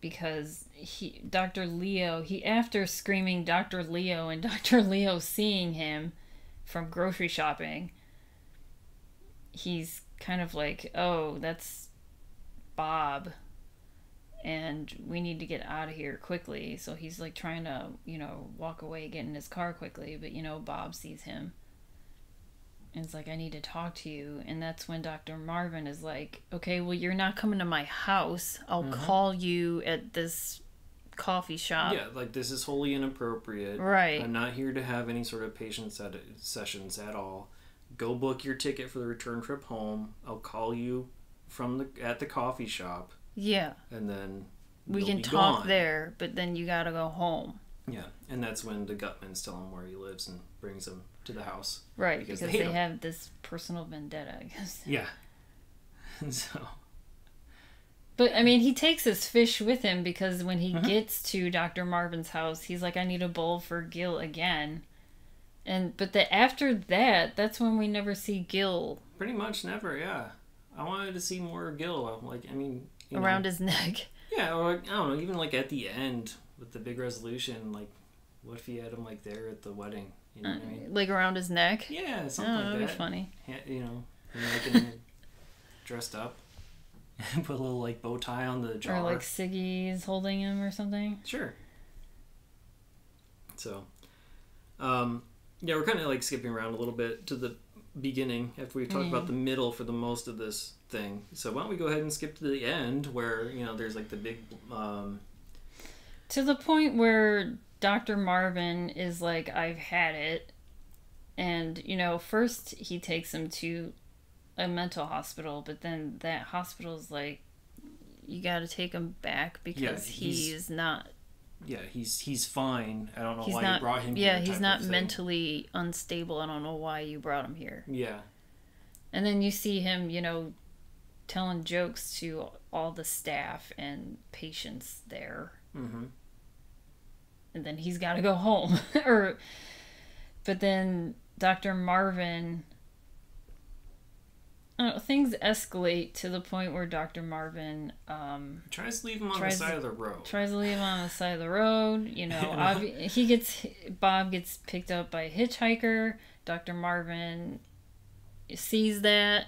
because he Dr. Leo he after screaming Dr. Leo and Dr. Leo seeing him from grocery shopping he's kind of like oh that's Bob and we need to get out of here quickly so he's like trying to you know walk away get in his car quickly but you know Bob sees him and it's like I need to talk to you and that's when Dr. Marvin is like okay well you're not coming to my house I'll Mhm. call you at this coffee shop yeah, like this is wholly inappropriate. right I'm not here to have any sort of patient set- sessions at all. Go book your ticket for the return trip home. I'll call you from the at the coffee shop, yeah and then we can talk gone. there but then you gotta go home Yeah, and that's when the Gutmans tell him where he lives and brings him to the house. right Because because, they they have this personal vendetta I guess Yeah. And so But I mean, he takes his fish with him because when he Mhm. gets to Dr. Marvin's house, he's like, "I need a bowl for Gil again." And but the after that, that's when we never see Gil pretty much never, yeah. I wanted to see more Gil. Like, I mean, you know, around his neck. Yeah, or like, I don't know, even like at the end with the big resolution, like, what if he had him like there at the wedding? You know what I mean? like around his neck. Yeah, Oh, something that'd like be funny. Ha- You know, like and dressed up, put a little like bow tie on the jar. Or like Siggy's holding him or something. Sure. So, um, yeah, we're kind of like skipping around a little bit to the beginning after we've talked Yeah. about the middle for the most of this thing. So why don't we go ahead and skip to the end where you know there's like the big um, To the point where Dr. Marvin is like, I've had it. And, you know, first he takes him to a mental hospital, but then that hospital's like, you got to take him back because he's- he's, not, yeah he's he's fine. I don't know he's why not, you brought him. yeah, here he's not mentally unstable. I don't know why you brought him here. Yeah, And then you see him, you know, telling jokes to all the staff and patients there. mm-hmm. and then he's got to go home or but then dr marvin know, things escalate to the point where dr marvin um, tries to leave him on the to- side of the road. tries to leave him on the side of the road you know You know? obvi- he gets bob gets picked up by a hitchhiker Dr. Marvin sees that.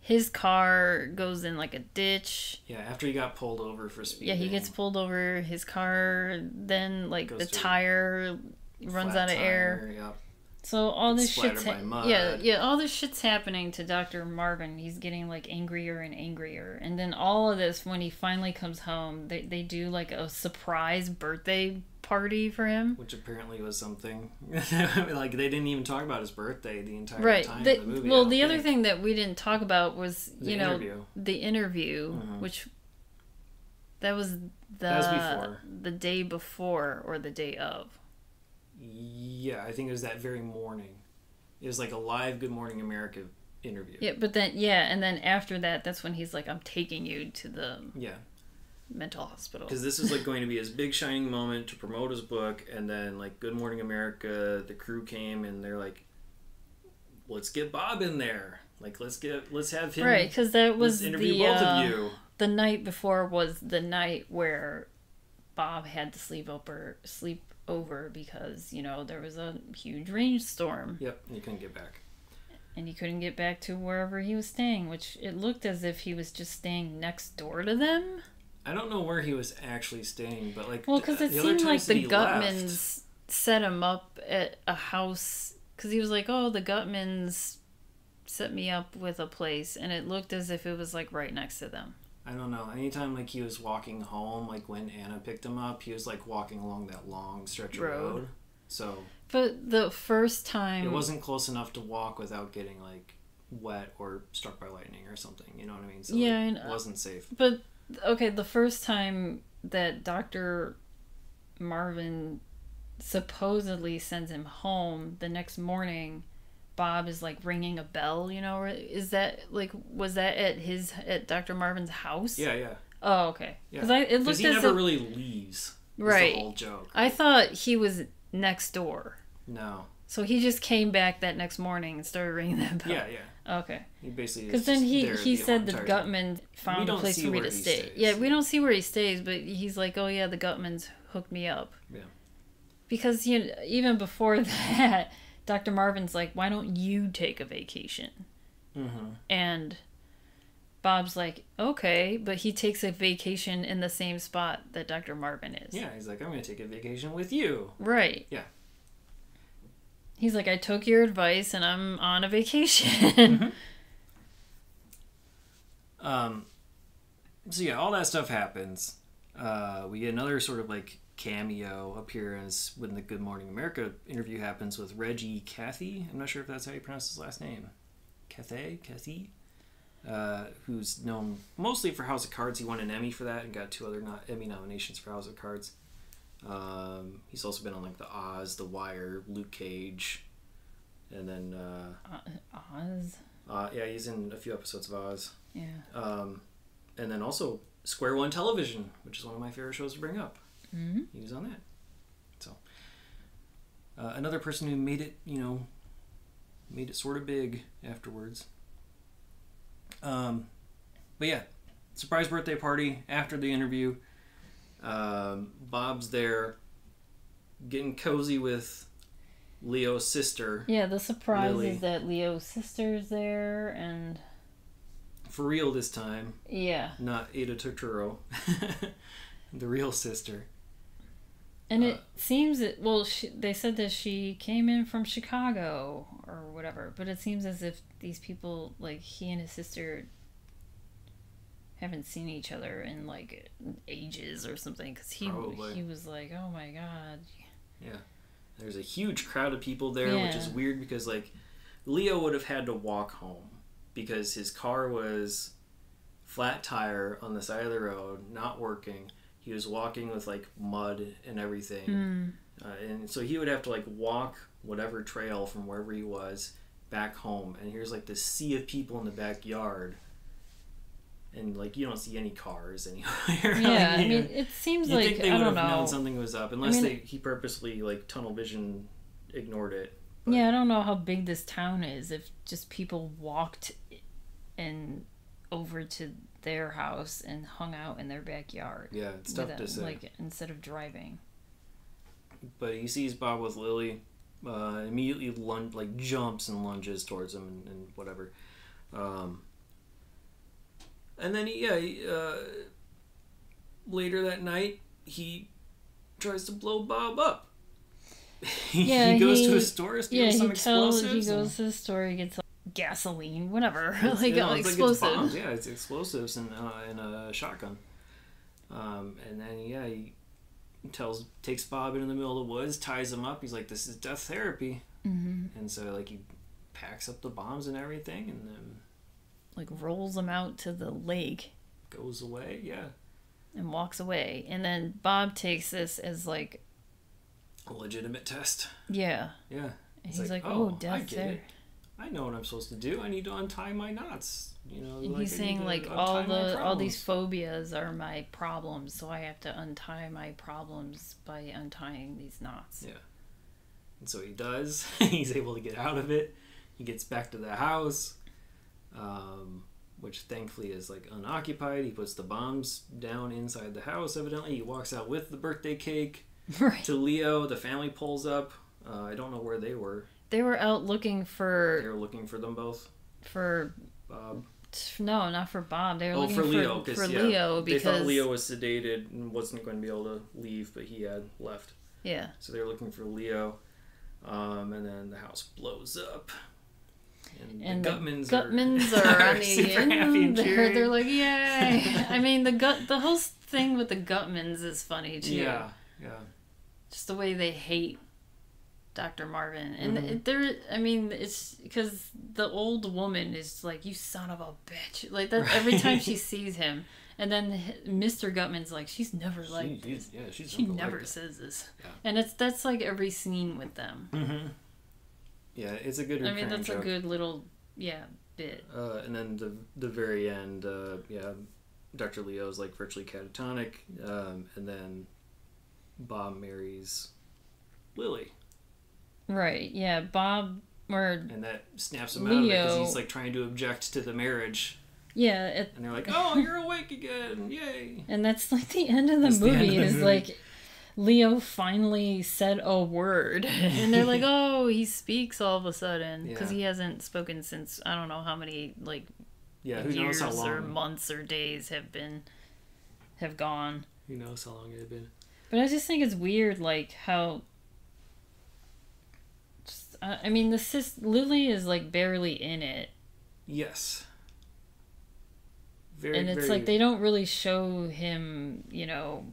His car goes in like a ditch. Yeah, after he got pulled over for speeding. Yeah, he gets pulled over. His car then like the tire runs out of air. Yep. So all this shit's ha- yeah yeah all this shit's happening to Dr. Marvin. He's getting like angrier and angrier, and then all of this when he finally comes home, they they do like a surprise birthday party for him. Which apparently was something. like they didn't even talk about his birthday the entire Right. time The, of the movie. Well, the other thing that we didn't talk about was The you know interview. the interview, Mhm. which that was the That was before. the day before or the day of. Yeah, I think it was that very morning. It was like a live Good Morning America interview. Yeah, but then yeah, and then after that, that's when he's like, "I'm taking you to the Yeah. mental hospital." Because this is like going to be his big shining moment to promote his book, and then like Good Morning America, the crew came and they're like, "Let's get Bob in there. Like, let's get let's have him Right, because that was interview the both uh, of you." the night before was the night where Bob had to sleep over sleep over because you know there was a huge rainstorm Yep, you couldn't get back. and he couldn't get back to wherever he was staying, which it looked as if he was just staying next door to them. I don't know where he was actually staying, but like Well, because it seemed like the he left- Gutmans set him up at a house because he was like, "Oh, the Gutmans set me up with a place," and it looked as if it was like right next to them. I don't know. Anytime like he was walking home, like when Anna picked him up, he was like walking along that long stretch of Road. road. So But the first time, it wasn't close enough to walk without getting like wet or struck by lightning or something. You know what I mean? So Yeah, like, and, it wasn't safe. But okay, the first time that Doctor Marvin supposedly sends him home, the next morning, Bob is like ringing a bell. You know, is that like was that at his at Doctor Marvin's house? Yeah, yeah. Oh, okay. Yeah. Because I it looked he as never if really leaves. right. The whole joke. I thought he was next door. No. So he just came back that next morning and started ringing that bell. Yeah, yeah. Okay. He basically. Because then he he the said the. Gutman found a place for me to stay. stays. Yeah, we don't see where he stays, but he's like, oh yeah, the Gutmans hooked me up. Yeah. Because you know, even before that, Dr. Marvin's like, why don't you take a vacation? Mm-hmm. And Bob's like, okay, but he takes a vacation in the same spot that Dr. Marvin is. Yeah, he's like, I'm gonna take a vacation with you. Right. Yeah. He's like, I took your advice and I'm on a vacation. Um, so yeah, all that stuff happens. Uh, we get another sort of like cameo appearance when the Good Morning America interview happens with Reggie Cathy. I'm not sure if that's how you pronounce his last name. Cathay, Cathy, uh, who's known mostly for House of Cards. He won an Emmy for that and got two other no- Emmy nominations for House of Cards. Um, he's also been on like the Oz, The Wire, Luke Cage, and then uh, Oz. uh, yeah, he's in a few episodes of Oz. Yeah. Um, and then also Square One Television, which is one of my favorite shows to bring up. Hmm He was on that. So uh, another person who made it, you know, made it sort of big afterwards. Um, but yeah, surprise birthday party after the interview. Um, Bob's there, getting cozy with Leo's sister. Yeah, the surprise Lily. is that Leo's sister's there, and For real this time, yeah, not Aida Turturro, the real sister. And it Uh, seems that well, she, they said that she came in from Chicago or whatever, but it seems as if these people, like he and his sister, haven't seen each other in like ages or something. Because he Probably. he was like, oh my god, Yeah, There's a huge crowd of people there, which is weird because like Leo would have had to walk home because his car was flat tire on the side of the road, not working. He was walking with like mud and everything, mm. uh, and so he would have to like walk whatever trail from wherever he was back home. And here's like this sea of people in the backyard, and like you don't see any cars anywhere. yeah. I mean, it seems like think they I would don't have know. known something was up, unless mean- they he purposely like tunnel vision ignored it. But- Yeah, I don't know how big this town is. If just people walked and over to their house and hung out in their backyard, Yeah, it's tough without- to say. like instead of driving. but he sees Bob with Lily, uh, immediately lun- like jumps and lunges towards him and, and whatever. Um, and then he, yeah, he, uh, later that night he tries to blow Bob up. he, Yeah, he goes he- to a store, steals Yeah, some he tells he explosives. and- goes to the store, he gets gasoline, whatever, It's- like you know, it's explosive. Like it's bombs. Yeah, it's explosives and uh, and a shotgun. Um, and then yeah, he tells takes Bob into the middle of the woods, ties him up. He's like, "This is death therapy," hmm and so like he packs up the bombs and everything, and then Like rolls them out to the lake goes away. Yeah, and walks away, and then Bob takes this as like, a legitimate test. yeah, Yeah, and he's like, like, "Oh, oh, death it. I know what I'm supposed to do. I need to untie my knots. You know, like, he's saying like all the all these phobias are my problems, so I have to untie my problems by untying these knots. Yeah. And so he does. He's able to get out of it. He gets back to the house, um, which thankfully is like unoccupied. He puts the bombs down inside the house. Evidently, he walks out with the birthday cake right. to Leo. The family pulls up. Uh, I don't know where they were. They were out looking for. They were looking for them both. for Bob. no, not for Bob. They were Oh, looking for for Leo. for, 'cause, yeah, Leo they because thought Leo was sedated and wasn't going to be able to leave, but he had left. yeah, So they were looking for Leo, um, and then the house blows up. And, and the the Gutmans, Gutmans are, are, on the and they're, they're like yay. I mean the gut the whole thing with the Gutmans is funny too. yeah, yeah, just the way they hate Dr. Marvin. And Mhm. there, I mean, it's because the old woman is like, you son of a bitch. Like that every time she sees him. And then Mr. Gutman's like, she's never like she, this. yeah, she's She never says this. Yeah. And it's that's like every scene with them. Mm-hmm. Yeah, it's a good. I mean, that's a good little, yeah, bit. Uh, and then the the very end, uh, yeah, Dr. Leo's like virtually catatonic, um, and then Bob marries Lily, Right. Yeah. Bob, or, and that snaps him out of it because he's like trying to object to the marriage, yeah, it, and they're like, "Oh, you're awake again! Yay!" And that's like the end of the That's the movie of the is movie. like Leo finally said a word. and they're like, "Oh, he speaks all of a sudden because Yeah. he hasn't spoken since I don't know how many like Yeah, who years knows how or months or days have been have gone." Who knows how long it had been? But I just think it's weird like how just, I I mean, the sis Lily is like barely in it, Yes. Very, and it's very, like they don't really show him, you know,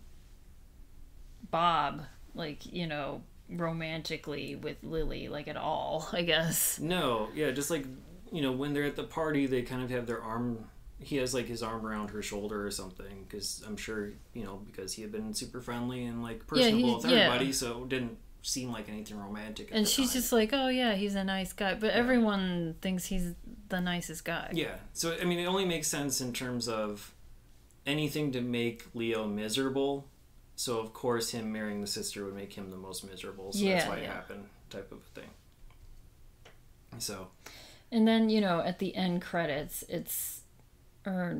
Bob, like you know, romantically with Lily, like at all. I guess. No, yeah, just like you know, when they're at the party, they kind of have their arm. He has like his arm around her shoulder or something, because I'm sure you know because he had been super friendly and like Yeah, personable he- with yeah. everybody, so didn't seem like anything romantic. And she's time. just like, oh yeah, he's a nice guy, but Yeah. everyone thinks he's the nicest guy. yeah. So I mean, it only makes sense in terms of anything to make Leo miserable. So of course, him marrying the sister would make him the most miserable. So that's Yeah, why it happened, type of thing. So And then you know, at the end credits, it's, or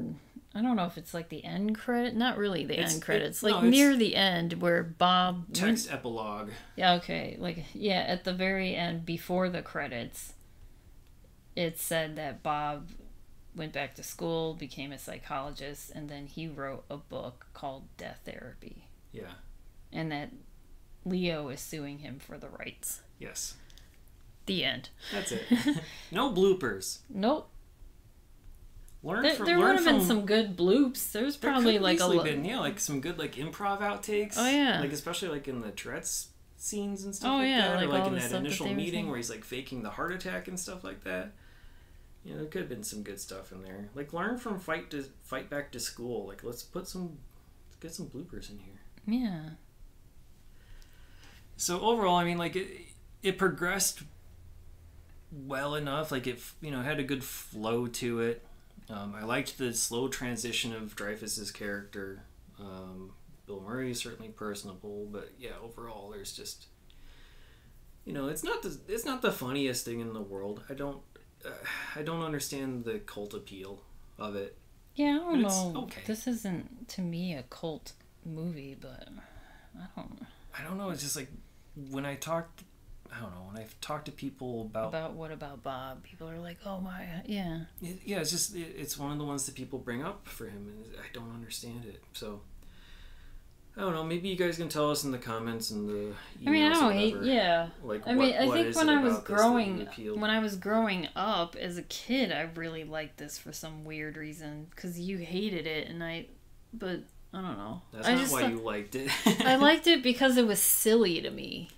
I don't know if it's like the end credit, not really the It's- end credits, no, like it's- near the end where Bob went text epilogue. Yeah, okay. Like, yeah, at the very end, before the credits, it said that Bob went back to school, became a psychologist, and then he wrote a book called Death Therapy. Yeah. And that Leo is suing him for the rights. Yes. The end. That's it. no bloopers. Nope. Learn There, from there would have been some good bloops. There's there probably could like a lo- been, yeah, like some good like improv outtakes. Oh, yeah. like especially like in the Tourette's scenes and stuff Oh, like yeah, that, like or like in that stuff that initial meeting where he's like faking the heart attack and stuff like that. You know, there could have been some good stuff in there. Like learn from fight to fight back to school. Like let's put some let's get some bloopers in here. Yeah. So overall, I mean, like it, it progressed well enough. Like it, you know, had a good flow to it. Um, I liked the slow transition of Dreyfuss's character. Um, Bill Murray is certainly personable, but yeah, overall, there's just, you know, it's not the it's not the funniest thing in the world. I don't, uh, I don't understand the cult appeal of it. Yeah, I don't know. okay. This isn't, to me, a cult movie, but I don't I don't know. It's just like when I talked. I don't know when I've talked to people about, About what about Bob? People are like, oh my, yeah. it, yeah, it's just it, it's one of the ones that people bring up for him, and I don't understand it. So I don't know. Maybe you guys can tell us in the comments and the. Emails I mean, I don't hate. whatever, Yeah. Like I what- mean, I think when I was about this that growing, when I was growing up as a kid, I really liked this for some weird reason because you hated it, and I, but I don't know. That's I not why thought- you liked it. I liked it because it was silly to me,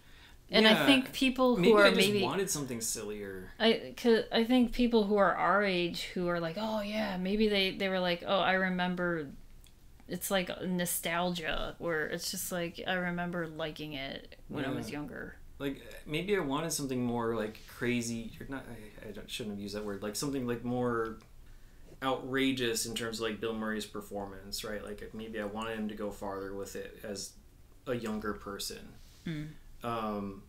and I think people who maybe are I maybe wanted something sillier. I, cause I think people who are our age who are like, oh yeah, maybe they they were like, oh, I remember. It's like nostalgia, where it's just like I remember liking it when I was younger. Like maybe I wanted something more like crazy. Or not. I, I shouldn't have used that word. Like something like more outrageous in terms of like Bill Murray's performance, right? Like maybe I wanted him to go farther with it as a younger person. Mm. Um,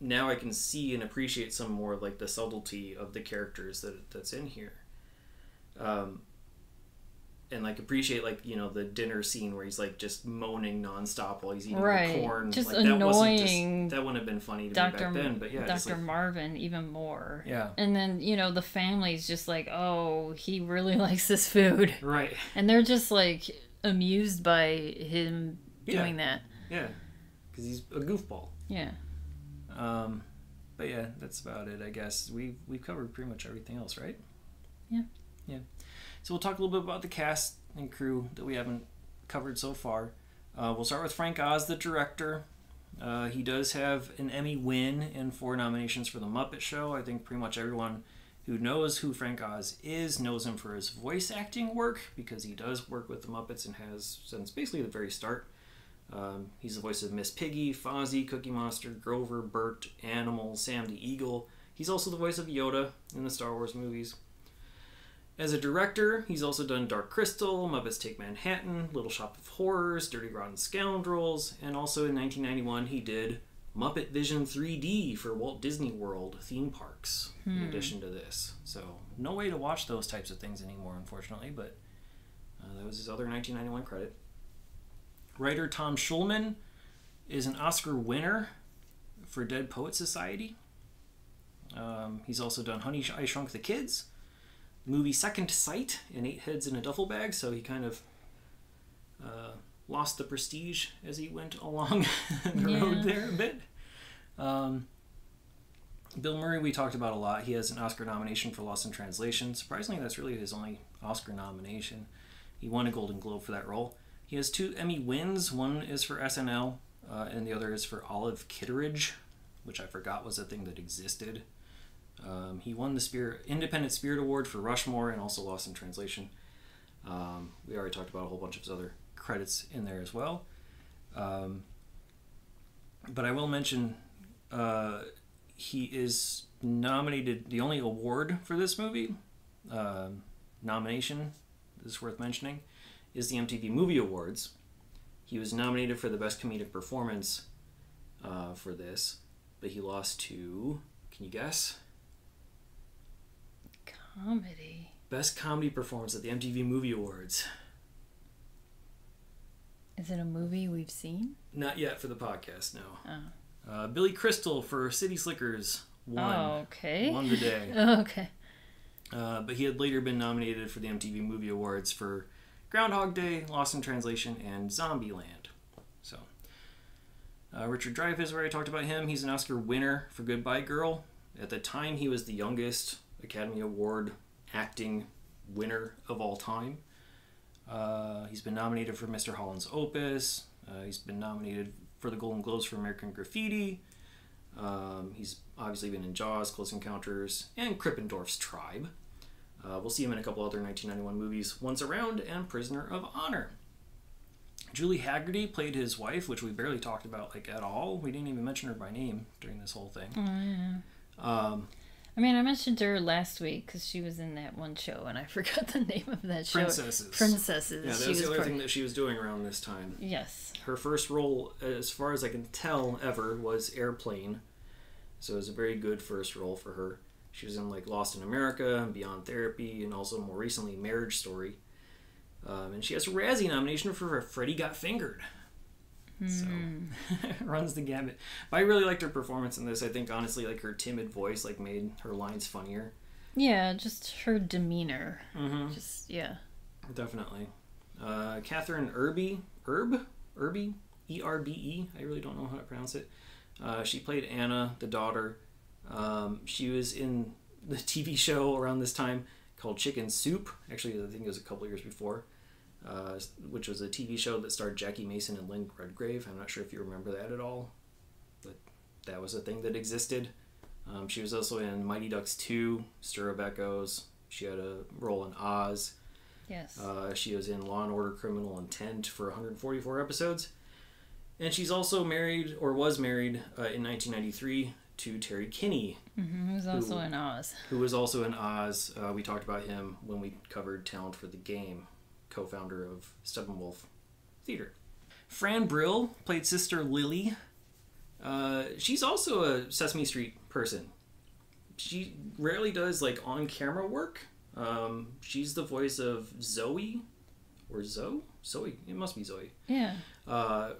now I can see and appreciate some more like the subtlety of the characters that that's in here. Um, and like appreciate like you know the dinner scene where he's like just moaning nonstop while he's eating Right. the corn. Just like, that wasn't annoying Just, that wouldn't have been funny to Dr. me back then, but yeah, Dr. just like, Marvin even more. yeah, And then, you know, the family's just like, oh, he really likes this food. right, And they're just like amused by him Yeah. doing that. yeah, because he's a goofball. Yeah. Um, but yeah, that's about it, I guess. We've we've covered pretty much everything else, right? Yeah. Yeah. So we'll talk a little bit about the cast and crew that we haven't covered so far. Uh, we'll start with Frank Oz, the director. Uh, he does have an Emmy win and four nominations for The Muppet Show. I think pretty much everyone who knows who Frank Oz is knows him for his voice acting work because he does work with the Muppets and has since basically the very start. Um, he's the voice of Miss Piggy, Fozzie, Cookie Monster, Grover, Bert, Animal, Sam the Eagle. He's also the voice of Yoda in the Star Wars movies. As a director, he's also done Dark Crystal, Muppets Take Manhattan, Little Shop of Horrors, Dirty Rotten Scoundrels, and also in 1991 he did Muppet Vision 3D for Walt Disney World theme parks in addition to this. So, no way to watch those types of things anymore, unfortunately, but uh, that was his other 1991 credit. Writer Tom Schulman is an Oscar winner for Dead Poet Society. Um, he's also done Honey, I Shrunk the Kids, movie Second Sight, and Eight Heads in a Duffel Bag, so he kind of uh, lost the prestige as he went along the Yeah. road there a bit. Um, Bill Murray, we talked about a lot. He has an Oscar nomination for Lost in Translation. Surprisingly, that's really his only Oscar nomination. He won a Golden Globe for that role. He has two Emmy wins. One is for SNL, uh, and the other is for Olive Kitteridge, which I forgot was a thing that existed. Um, he won the Spirit Independent Spirit Award for Rushmore and also Lost in Translation. Um, we already talked about a whole bunch of his other credits in there as well. Um, but I will mention uh, he is nominated. The only award for this movie um, nomination is worth mentioning is the MTV Movie Awards. He was nominated for the best comedic performance uh, for this, but he lost to. Can you guess? Comedy. Best comedy performance at the MTV Movie Awards. Is it a movie we've seen? Not yet for the podcast, no. Oh. Uh, Billy Crystal for City Slickers won. Oh, okay. Won the day. okay. Uh, but he had later been nominated for the MTV Movie Awards for Groundhog Day, Lost in Translation, and Zombieland. So, uh, Richard Dreyfuss, where I talked about him, he's an Oscar winner for Goodbye Girl. At the time, he was the youngest Academy Award acting winner of all time. Uh, he's been nominated for Mr. Holland's Opus. Uh, he's been nominated for the Golden Globes for American Graffiti. Um, he's obviously been in Jaws, Close Encounters, and Krippendorf's Tribe. Uh, we'll see him in a couple other 1991 movies, Once Around and Prisoner of Honor. Julie Hagerty played his wife, which we barely talked about like at all. We didn't even mention her by name during this whole thing. Oh, yeah. Um, I mean, I mentioned her last week because she was in that one show, and I forgot the name of that show. Princesses. Princesses. yeah, that she was the other part- thing that she was doing around this time. Yes. Her first role, as far as I can tell, ever was Airplane. So it was a very good first role for her. She was in like Lost in America and Beyond Therapy, and also more recently Marriage Story. Um, and she has a Razzie nomination for Freddy Got Fingered. So runs the gamut. But I really liked her performance in this. I think honestly, like her timid voice, like made her lines funnier. Yeah, just her demeanor. Mm-hmm. Just yeah. Definitely. Uh, Kathryn Irby, Herb, Irby, E R B E. I really don't know how to pronounce it. Uh, she played Anna, the daughter. Um, she was in the TV show around this time called Chicken Soup. Actually, I think it was a couple years before, uh, which was a TV show that starred Jackie Mason and Lynn Redgrave. I'm not sure if you remember that at all, but that was a thing that existed. Um, she was also in Mighty Ducks 2, Stir of Echoes. She had a role in Oz. Yes. Uh, she was in Law and Order Criminal Intent for 144 episodes. And she's also married, or was married, uh, in 1993 to Terry Kinney, hmm Who's also Who- in Oz. who was also in Oz. Uh, we talked about him when we covered Talent for the Game, co founder of Steppenwolf Theater. Fran Brill played Sister Lily. Uh, she's also a Sesame Street person. She rarely does like on camera work. Um, she's the voice of Zoe, or Zoe? Zoe. It must be Zoe. Yeah. Uh,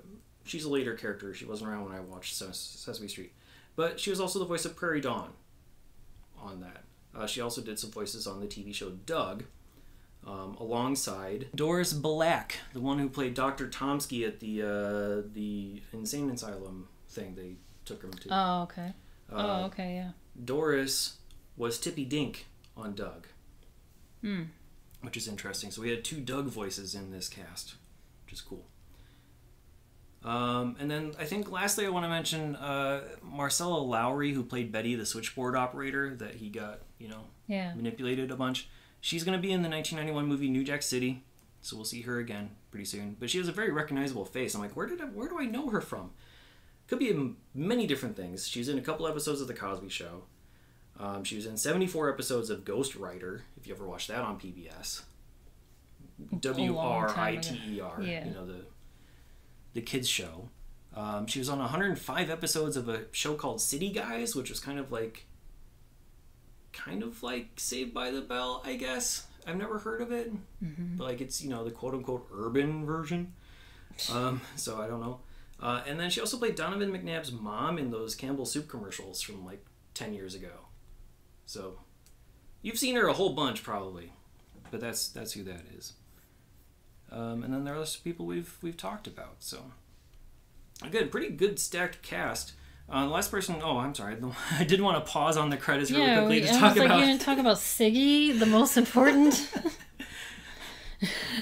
she's a later character. She wasn't around when I watched Ses- Sesame Street. But she was also the voice of Prairie Dawn on that. Uh, she also did some voices on the TV show Doug, um, alongside Doris Belack, the one who played Dr. Tomsky at the uh, the insane asylum thing they took him to. Oh, okay. Uh, oh, okay, yeah. Doris was Tippy Dink on Doug, Hmm. which is interesting. So we had two Doug voices in this cast, which is cool. Um, and then I think lastly I want to mention uh, Marcella Lowry, who played Betty, the switchboard operator that he got, you know, Yeah. manipulated a bunch. She's going to be in the 1991 movie New Jack City, so we'll see her again pretty soon. But she has a very recognizable face. I'm like, where did I, where do I know her from? Could be in many different things. She's in a couple episodes of The Cosby Show. Um, she was in 74 episodes of Ghostwriter, if you ever watched that on PBS. W R I T E R, you know the the kids show. Um, she was on 105 episodes of a show called City Guys, which was kind of like kind of like Saved by the Bell, I guess. I've never heard of it, Mm-hmm. but like it's you know the quote unquote urban version. Um, so I don't know. Uh, and then she also played Donovan McNabb's mom in those Campbell soup commercials from like 10 years ago. So you've seen her a whole bunch probably, but that's that's who that is. Um, and then there are some people we've we've talked about. So good, pretty good stacked cast. Uh, the last person, oh, I'm sorry. I did want to pause on the credits really Yeah, quickly we, to I talk was like, about. you didn't talk about Siggy, the most important.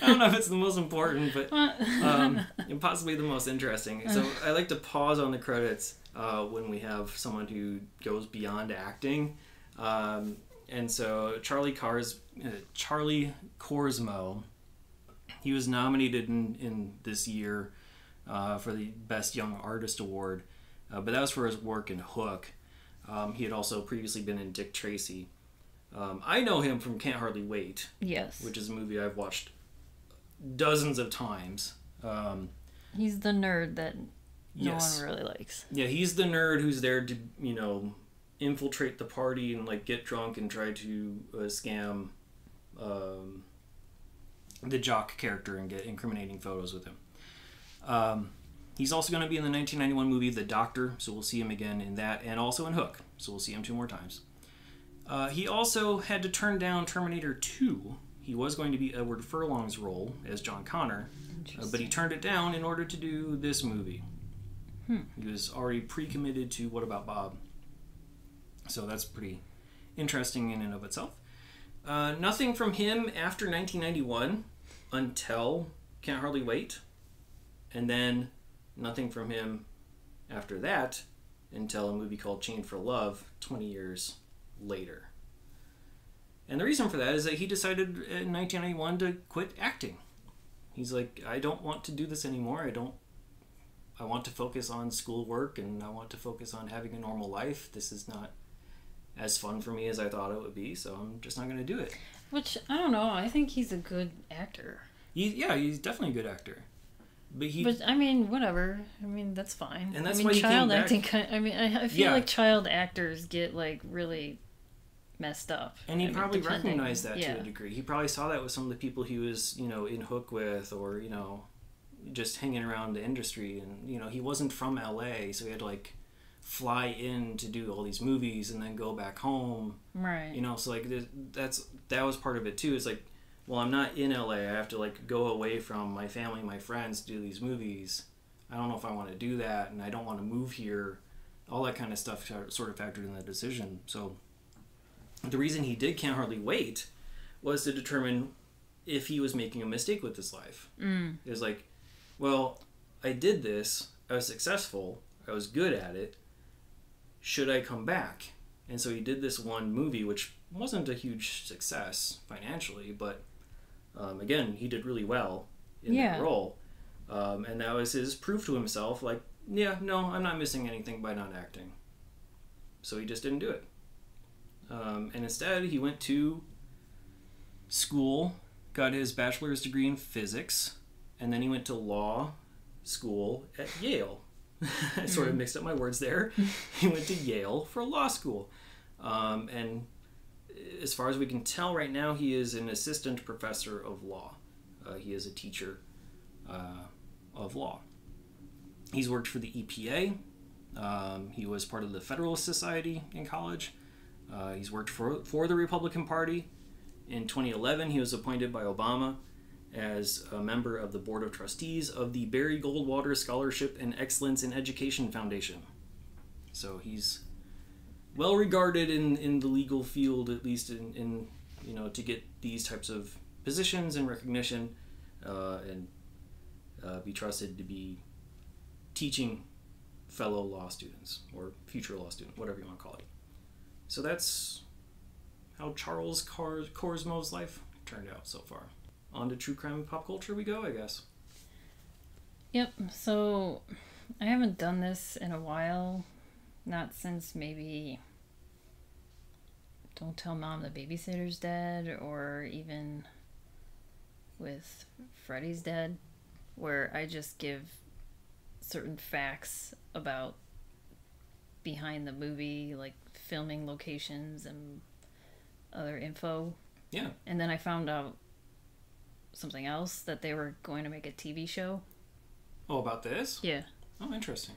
I don't know if it's the most important, but um, possibly the most interesting. So I like to pause on the credits uh, when we have someone who goes beyond acting. Um, and so Charlie Cars, uh, Charlie Korsmo, he was nominated in, in this year uh, for the Best Young Artist Award, uh, but that was for his work in Hook. Um, he had also previously been in Dick Tracy. Um, I know him from Can't Hardly Wait, yes. which is a movie I've watched dozens of times. Um, He's the nerd that no yes. one really likes. Yeah, he's the nerd who's there to, you know, infiltrate the party and like get drunk and try to uh, scam um, the jock character and get incriminating photos with him. Um, he's also going to be in the 1991 movie The Doctor, so we'll see him again in that, and also in Hook, so we'll see him two more times. Uh, he also had to turn down Terminator 2. He was going to be Edward Furlong's role as John Connor, uh, but he turned it down in order to do this movie. He was already pre-committed to What About Bob, so that's pretty interesting in and of itself. Uh, nothing from him after 1991 until Can't Hardly Wait, and then nothing from him after that until a movie called Chain for Love 20 years later. And the reason for that is that he decided in 1991 to quit acting. He's like, I don't want to do this anymore. I don't. I want to focus on schoolwork and I want to focus on having a normal life. This is not as fun for me as I thought it would be, so I'm just not going to do it. Which I don't know. I think he's a good actor. He, yeah, he's definitely a good actor. But he But I mean, whatever. I mean, that's fine. And that's I mean, why child acting. Kind I mean, I, I feel Yeah. like child actors get like really messed up. And he I mean, probably depending- recognized that yeah. to a degree. He probably saw that with some of the people he was, you know, in hook with or, you know, just hanging around the industry and you know he wasn't from LA so he had like fly in to do all these movies and then go back home. Right. you know so like that's that was part of it too. It's like well i'm not in la i have to like go away from my family my friends to do these movies. I don't know if i want to do that and i don't want to move here. All that kind of stuff sort of factored in the decision. So the reason he did can't hardly wait was to determine if he was making a mistake with his life. Mm. it was like well i did this. I was successful. I was good at it should i come back and so he did this one movie, which wasn't a huge success financially, but um, again, he did really well in Yeah. that role. Um, and that was his proof to himself, like, yeah, no, I'm not missing anything by not acting. So he just didn't do it. Um, and instead, he went to school, got his bachelor's degree in physics, and then he went to law school at Yale. I sort of mixed up my words there. he went to Yale for law school. Um, and as far as we can tell right now, he is an assistant professor of law. Uh, he is a teacher uh, of law. He's worked for the EPA. Um, he was part of the Federalist Society in college. Uh, he's worked for, for the Republican Party. In 2011, he was appointed by Obama as a member of the Board of Trustees of the Barry Goldwater Scholarship and Excellence in Education Foundation. So he's well regarded in, in the legal field, at least in, in you know to get these types of positions and recognition, uh, and uh, be trusted to be teaching fellow law students or future law student, whatever you want to call it. So that's how Charles Cor- Korsmo's life turned out so far. On to true crime and pop culture we go, I guess. Yep. So I haven't done this in a while. Not since maybe Don't Tell Mom the Babysitter's Dead or even with Freddy's Dead, where I just give certain facts about behind the movie, like filming locations and other info. Yeah. And then I found out something else that they were going to make a TV show. Oh, about this? Yeah. Oh, interesting.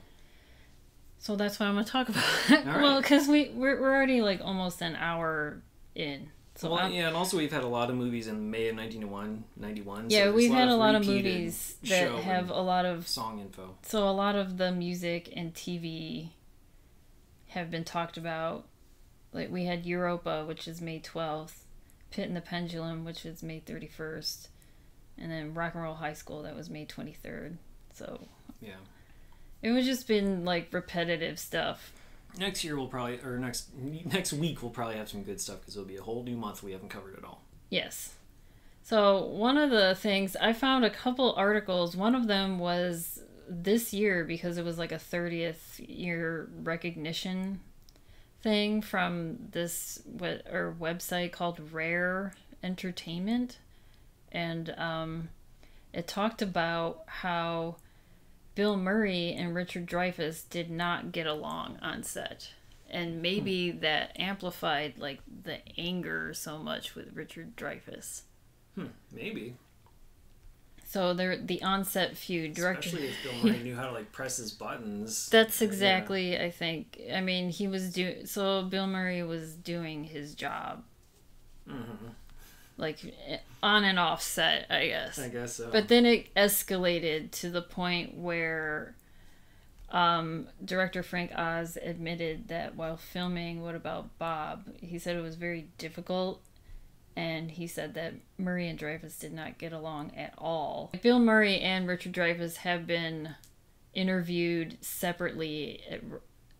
So that's what I'm gonna talk about. All well, because we we're, we're already like almost an hour in. So well, yeah, and also we've had a lot of movies in May of 1991, 91. so yeah, there's we've had a lot of movies that have a lot of song info. so a lot of the music and TV have been talked about. Like we had Europa, which is May 12th, Pit and the Pendulum, which is May 31st, and then Rock and Roll High School that was May 23rd. So Yeah. it was just been like repetitive stuff. Next year we'll probably, or next next week we'll probably have some good stuff because it'll be a whole new month we haven't covered at all. Yes. So, one of the things I found a couple articles, one of them was this year because it was like a 30th year recognition thing from this we- or website called Rare Entertainment and um it talked about how Bill Murray and Richard Dreyfuss did not get along on set. And maybe that amplified like the anger so much with Richard Dreyfuss. Hmm, maybe. So there the onset feud director Especially if Bill Murray knew how to like press his buttons. That's Yeah. exactly I think. I mean, he was doing so Bill Murray was doing his job Mhm. Like on and off set, I guess. I guess so. But then it escalated to the point where um, director Frank Oz admitted that while filming What About Bob, he said it was very difficult. And he said that Murray and Dreyfuss did not get along at all. Bill Murray and Richard Dreyfuss have been interviewed separately at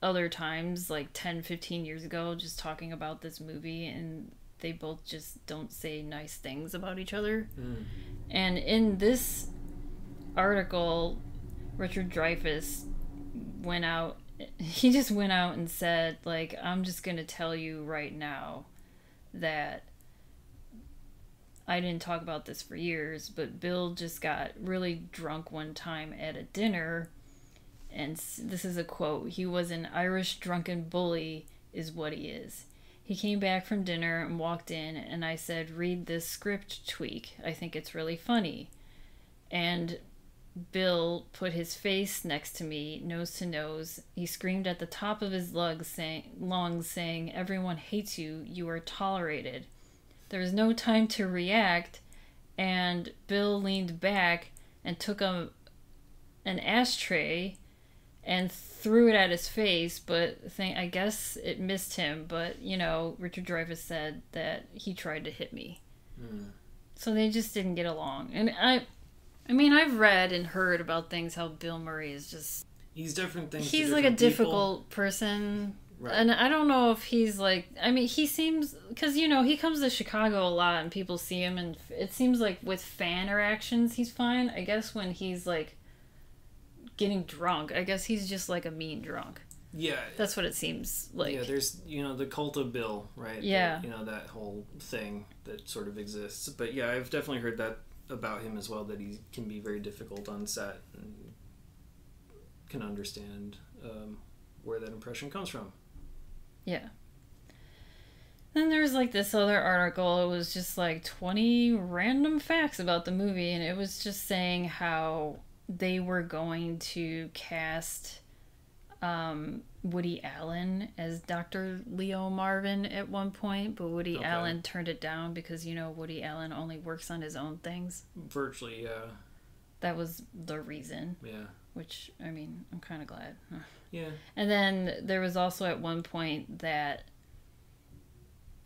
other times, like 10, 15 years ago, just talking about this movie. And they both just don't say nice things about each other. Mm. And in this article, Richard Dreyfuss went out. He just went out and said, like, I'm just gonna tell you right now that I didn't talk about this for years, but Bill just got really drunk one time at a dinner, and this is a quote: "He was an Irish drunken bully, is what he is." He came back from dinner and walked in, and I said, Read this script tweak. I think it's really funny. And Bill put his face next to me, nose to nose. He screamed at the top of his lungs, saying, lungs, saying, Everyone hates you. You are tolerated. There was no time to react, and Bill leaned back and took a, an ashtray and threw it at his face, but I guess it missed him. But, you know, Richard Dreyfuss said that he tried to hit me. Mm. So they just didn't get along. And I I mean, I've read and heard about things how Bill Murray is just He's different things. he's like a people. difficult person. Right. And I don't know if he's like I mean, he seems cuz you know, he comes to Chicago a lot and people see him and it seems like with fan interactions he's fine. I guess when he's like getting drunk, I guess he's just like a mean drunk. yeah. That's what it seems like. yeah, there's you know the cult of Bill, right? Yeah. The- you know that whole thing that sort of exists. But yeah, I've definitely heard that about him as well. That he can be very difficult on set and can understand um, where that impression comes from. Yeah. Then there's like this other article. It was just like 20 random facts about the movie, and it was just saying how they were going to cast um, Woody Allen as Dr. Leo Marvin at one point, but Woody Okay. Allen turned it down because, you know, Woody Allen only works on his own things. Virtually, yeah, That was the reason, yeah, which, I mean, I'm kind of glad. yeah. And then there was also at one point that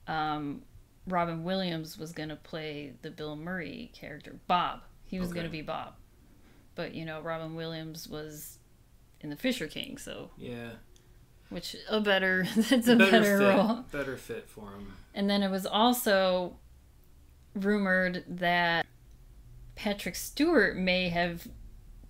um, Robin Williams was going to play the Bill Murray character, Bob. He was going to be Bob. But, you know, Robin Williams was in The Fisher King, so, Yeah, which a better, that's a better, fit, role. better fit for him. And then it was also rumored that Patrick Stewart may have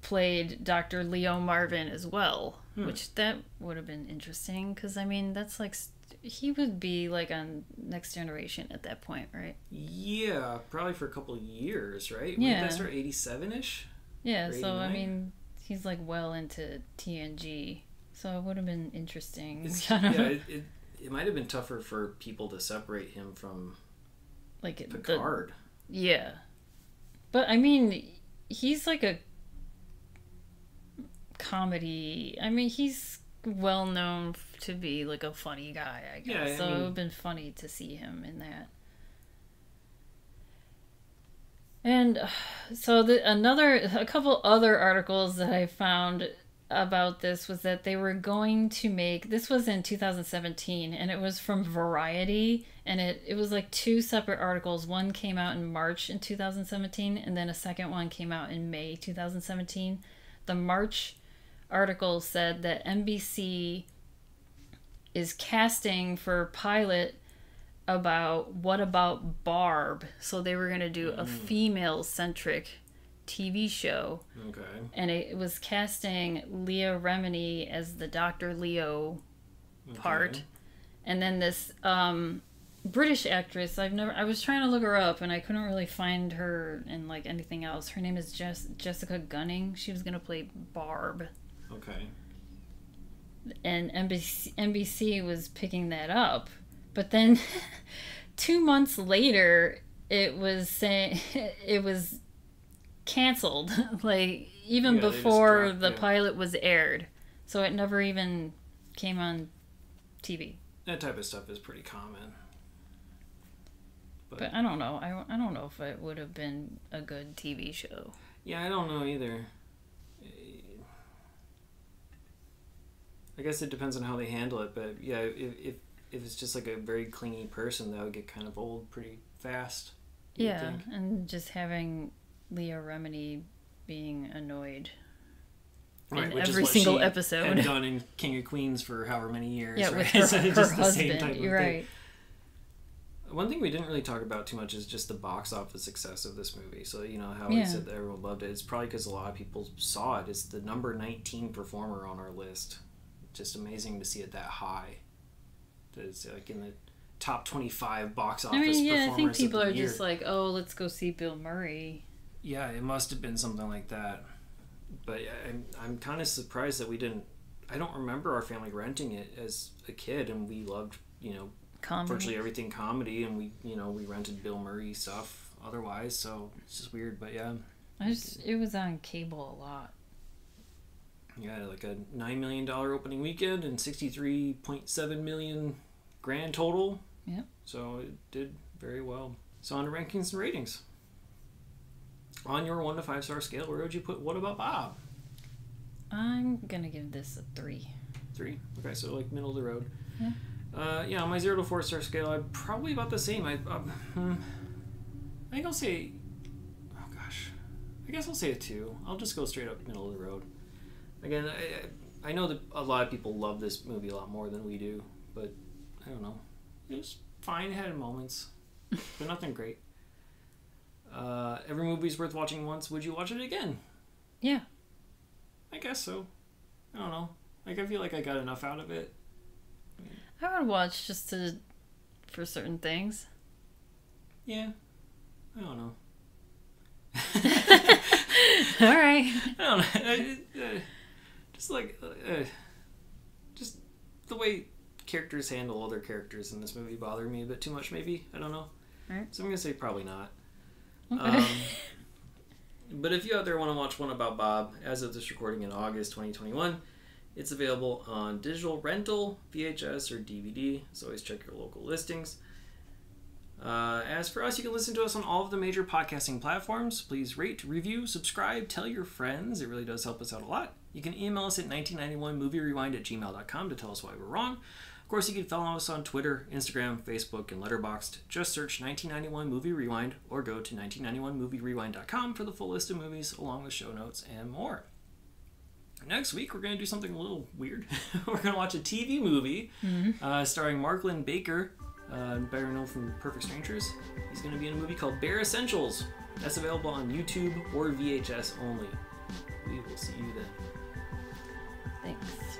played Dr. Leo Marvin as well, Hmm. which that would have been interesting because I mean that's like he would be like on Next Generation at that point, right? Yeah, probably for a couple of years, right? Yeah. that start? Eighty-seven ish. Yeah, so I mean he's like well into TNG, so it would have been interesting. It's, yeah, it, it, it might have been tougher for people to separate him from like the- Picard. Yeah. But I mean, he's like a comedy. I mean, he's well known to be like a funny guy, I guess. Yeah, I so it would have been funny to see him in that. And uh, so the another a couple other articles that I found about this was that they were going to make this was in 2017 and it was from Variety and it it was like two separate articles. One came out in March in 2017 and then a second one came out in May 2017 the March article said that NBC is casting for pilot about what about Barb so they were going to do a female centric TV show Okay. and it was casting Leah Remini as the Dr. Leo part. Okay. And then this um, British actress, I've never I was trying to look her up and I couldn't really find her in like anything else. Her name is Jess, Jessica Gunning. She was going to play Barb. Okay. And NBC, NBC was picking that up. But then 2 months later it was saying it was canceled like even Yeah, before dropped- the yeah. pilot was aired. So it never even came on TV. That type of stuff is pretty common. But, But I don't know. I, I don't know if it would have been a good TV show. yeah, I don't know either. I guess it depends on how they handle it, but yeah, if if, if it's just like a very clingy person, that would get kind of old pretty fast. Yeah, and just having Leah Remini being annoyed Right, in which is every what single she episode. Had done in King of Queens for however many years. yeah, right? with her, So her it's just the same type husband. You're thing. right. One thing we didn't really talk about too much is just the box office success of this movie. So you know how Yeah. I said that everyone loved it. It's probably because a lot of people saw it. It's the number nineteen performer on our list. Just amazing to see it that high. It's like in the top twenty-five box office. I mean, yeah, I think people the are year. just like, oh, let's go see Bill Murray. Yeah, it must have been something like that. But I'm I'm kind of surprised that we didn't. I don't remember our family renting it as a kid, and we loved you know Comedy. virtually everything comedy, and we you know we rented Bill Murray stuff otherwise. So it's just weird, but yeah, I just it was on cable a lot. Yeah, like a nine million dollar opening weekend and sixty three point seven million grand total. Yep. So it did very well. So on to rankings and ratings. On your one to five star scale, where would you put What About Bob? I'm gonna give this a three. Three. Okay, so like middle of the road. Yeah. Uh, yeah, on my zero to four star scale, I'm probably about the same. I, um, hmm, I think I'll say, oh gosh, I guess I'll say a two. I'll just go straight up middle of the road. Again, I, I know that a lot of people love this movie a lot more than we do, but I don't know. It was fine. It had moments, but nothing great. Uh, every movie's worth watching once. Would you watch it again? Yeah. I guess so. I don't know. Like I feel like I got enough out of it. I would watch just to for certain things. Yeah. I don't know. All right. I don't know. Uh, just like, uh, just the way characters handle other characters in this movie bother me a bit too much. Maybe I don't know. Right. So I'm gonna say probably not. Okay. Um, but if you out there want to watch one about Bob, as of this recording in August 2021, it's available on digital rental, VHS, or DVD. So always check your local listings. Uh, as for us, you can listen to us on all of the major podcasting platforms. Please rate, review, subscribe, tell your friends. It really does help us out a lot. You can email us at 1991movierewind at gmail.com to tell us why we're wrong. Of course, you can follow us on Twitter, Instagram, Facebook, and Letterboxd. Just search 1991 Movie Rewind or go to 1991movierewind.com for the full list of movies along with show notes and more. Next week, we're going to do something a little weird. we're going to watch a TV movie uh, starring Mark Linn-Baker, uh, better known from Perfect Strangers. He's going to be in a movie called Bare Essentials. That's available on YouTube or VHS only. We will see you then. Thanks.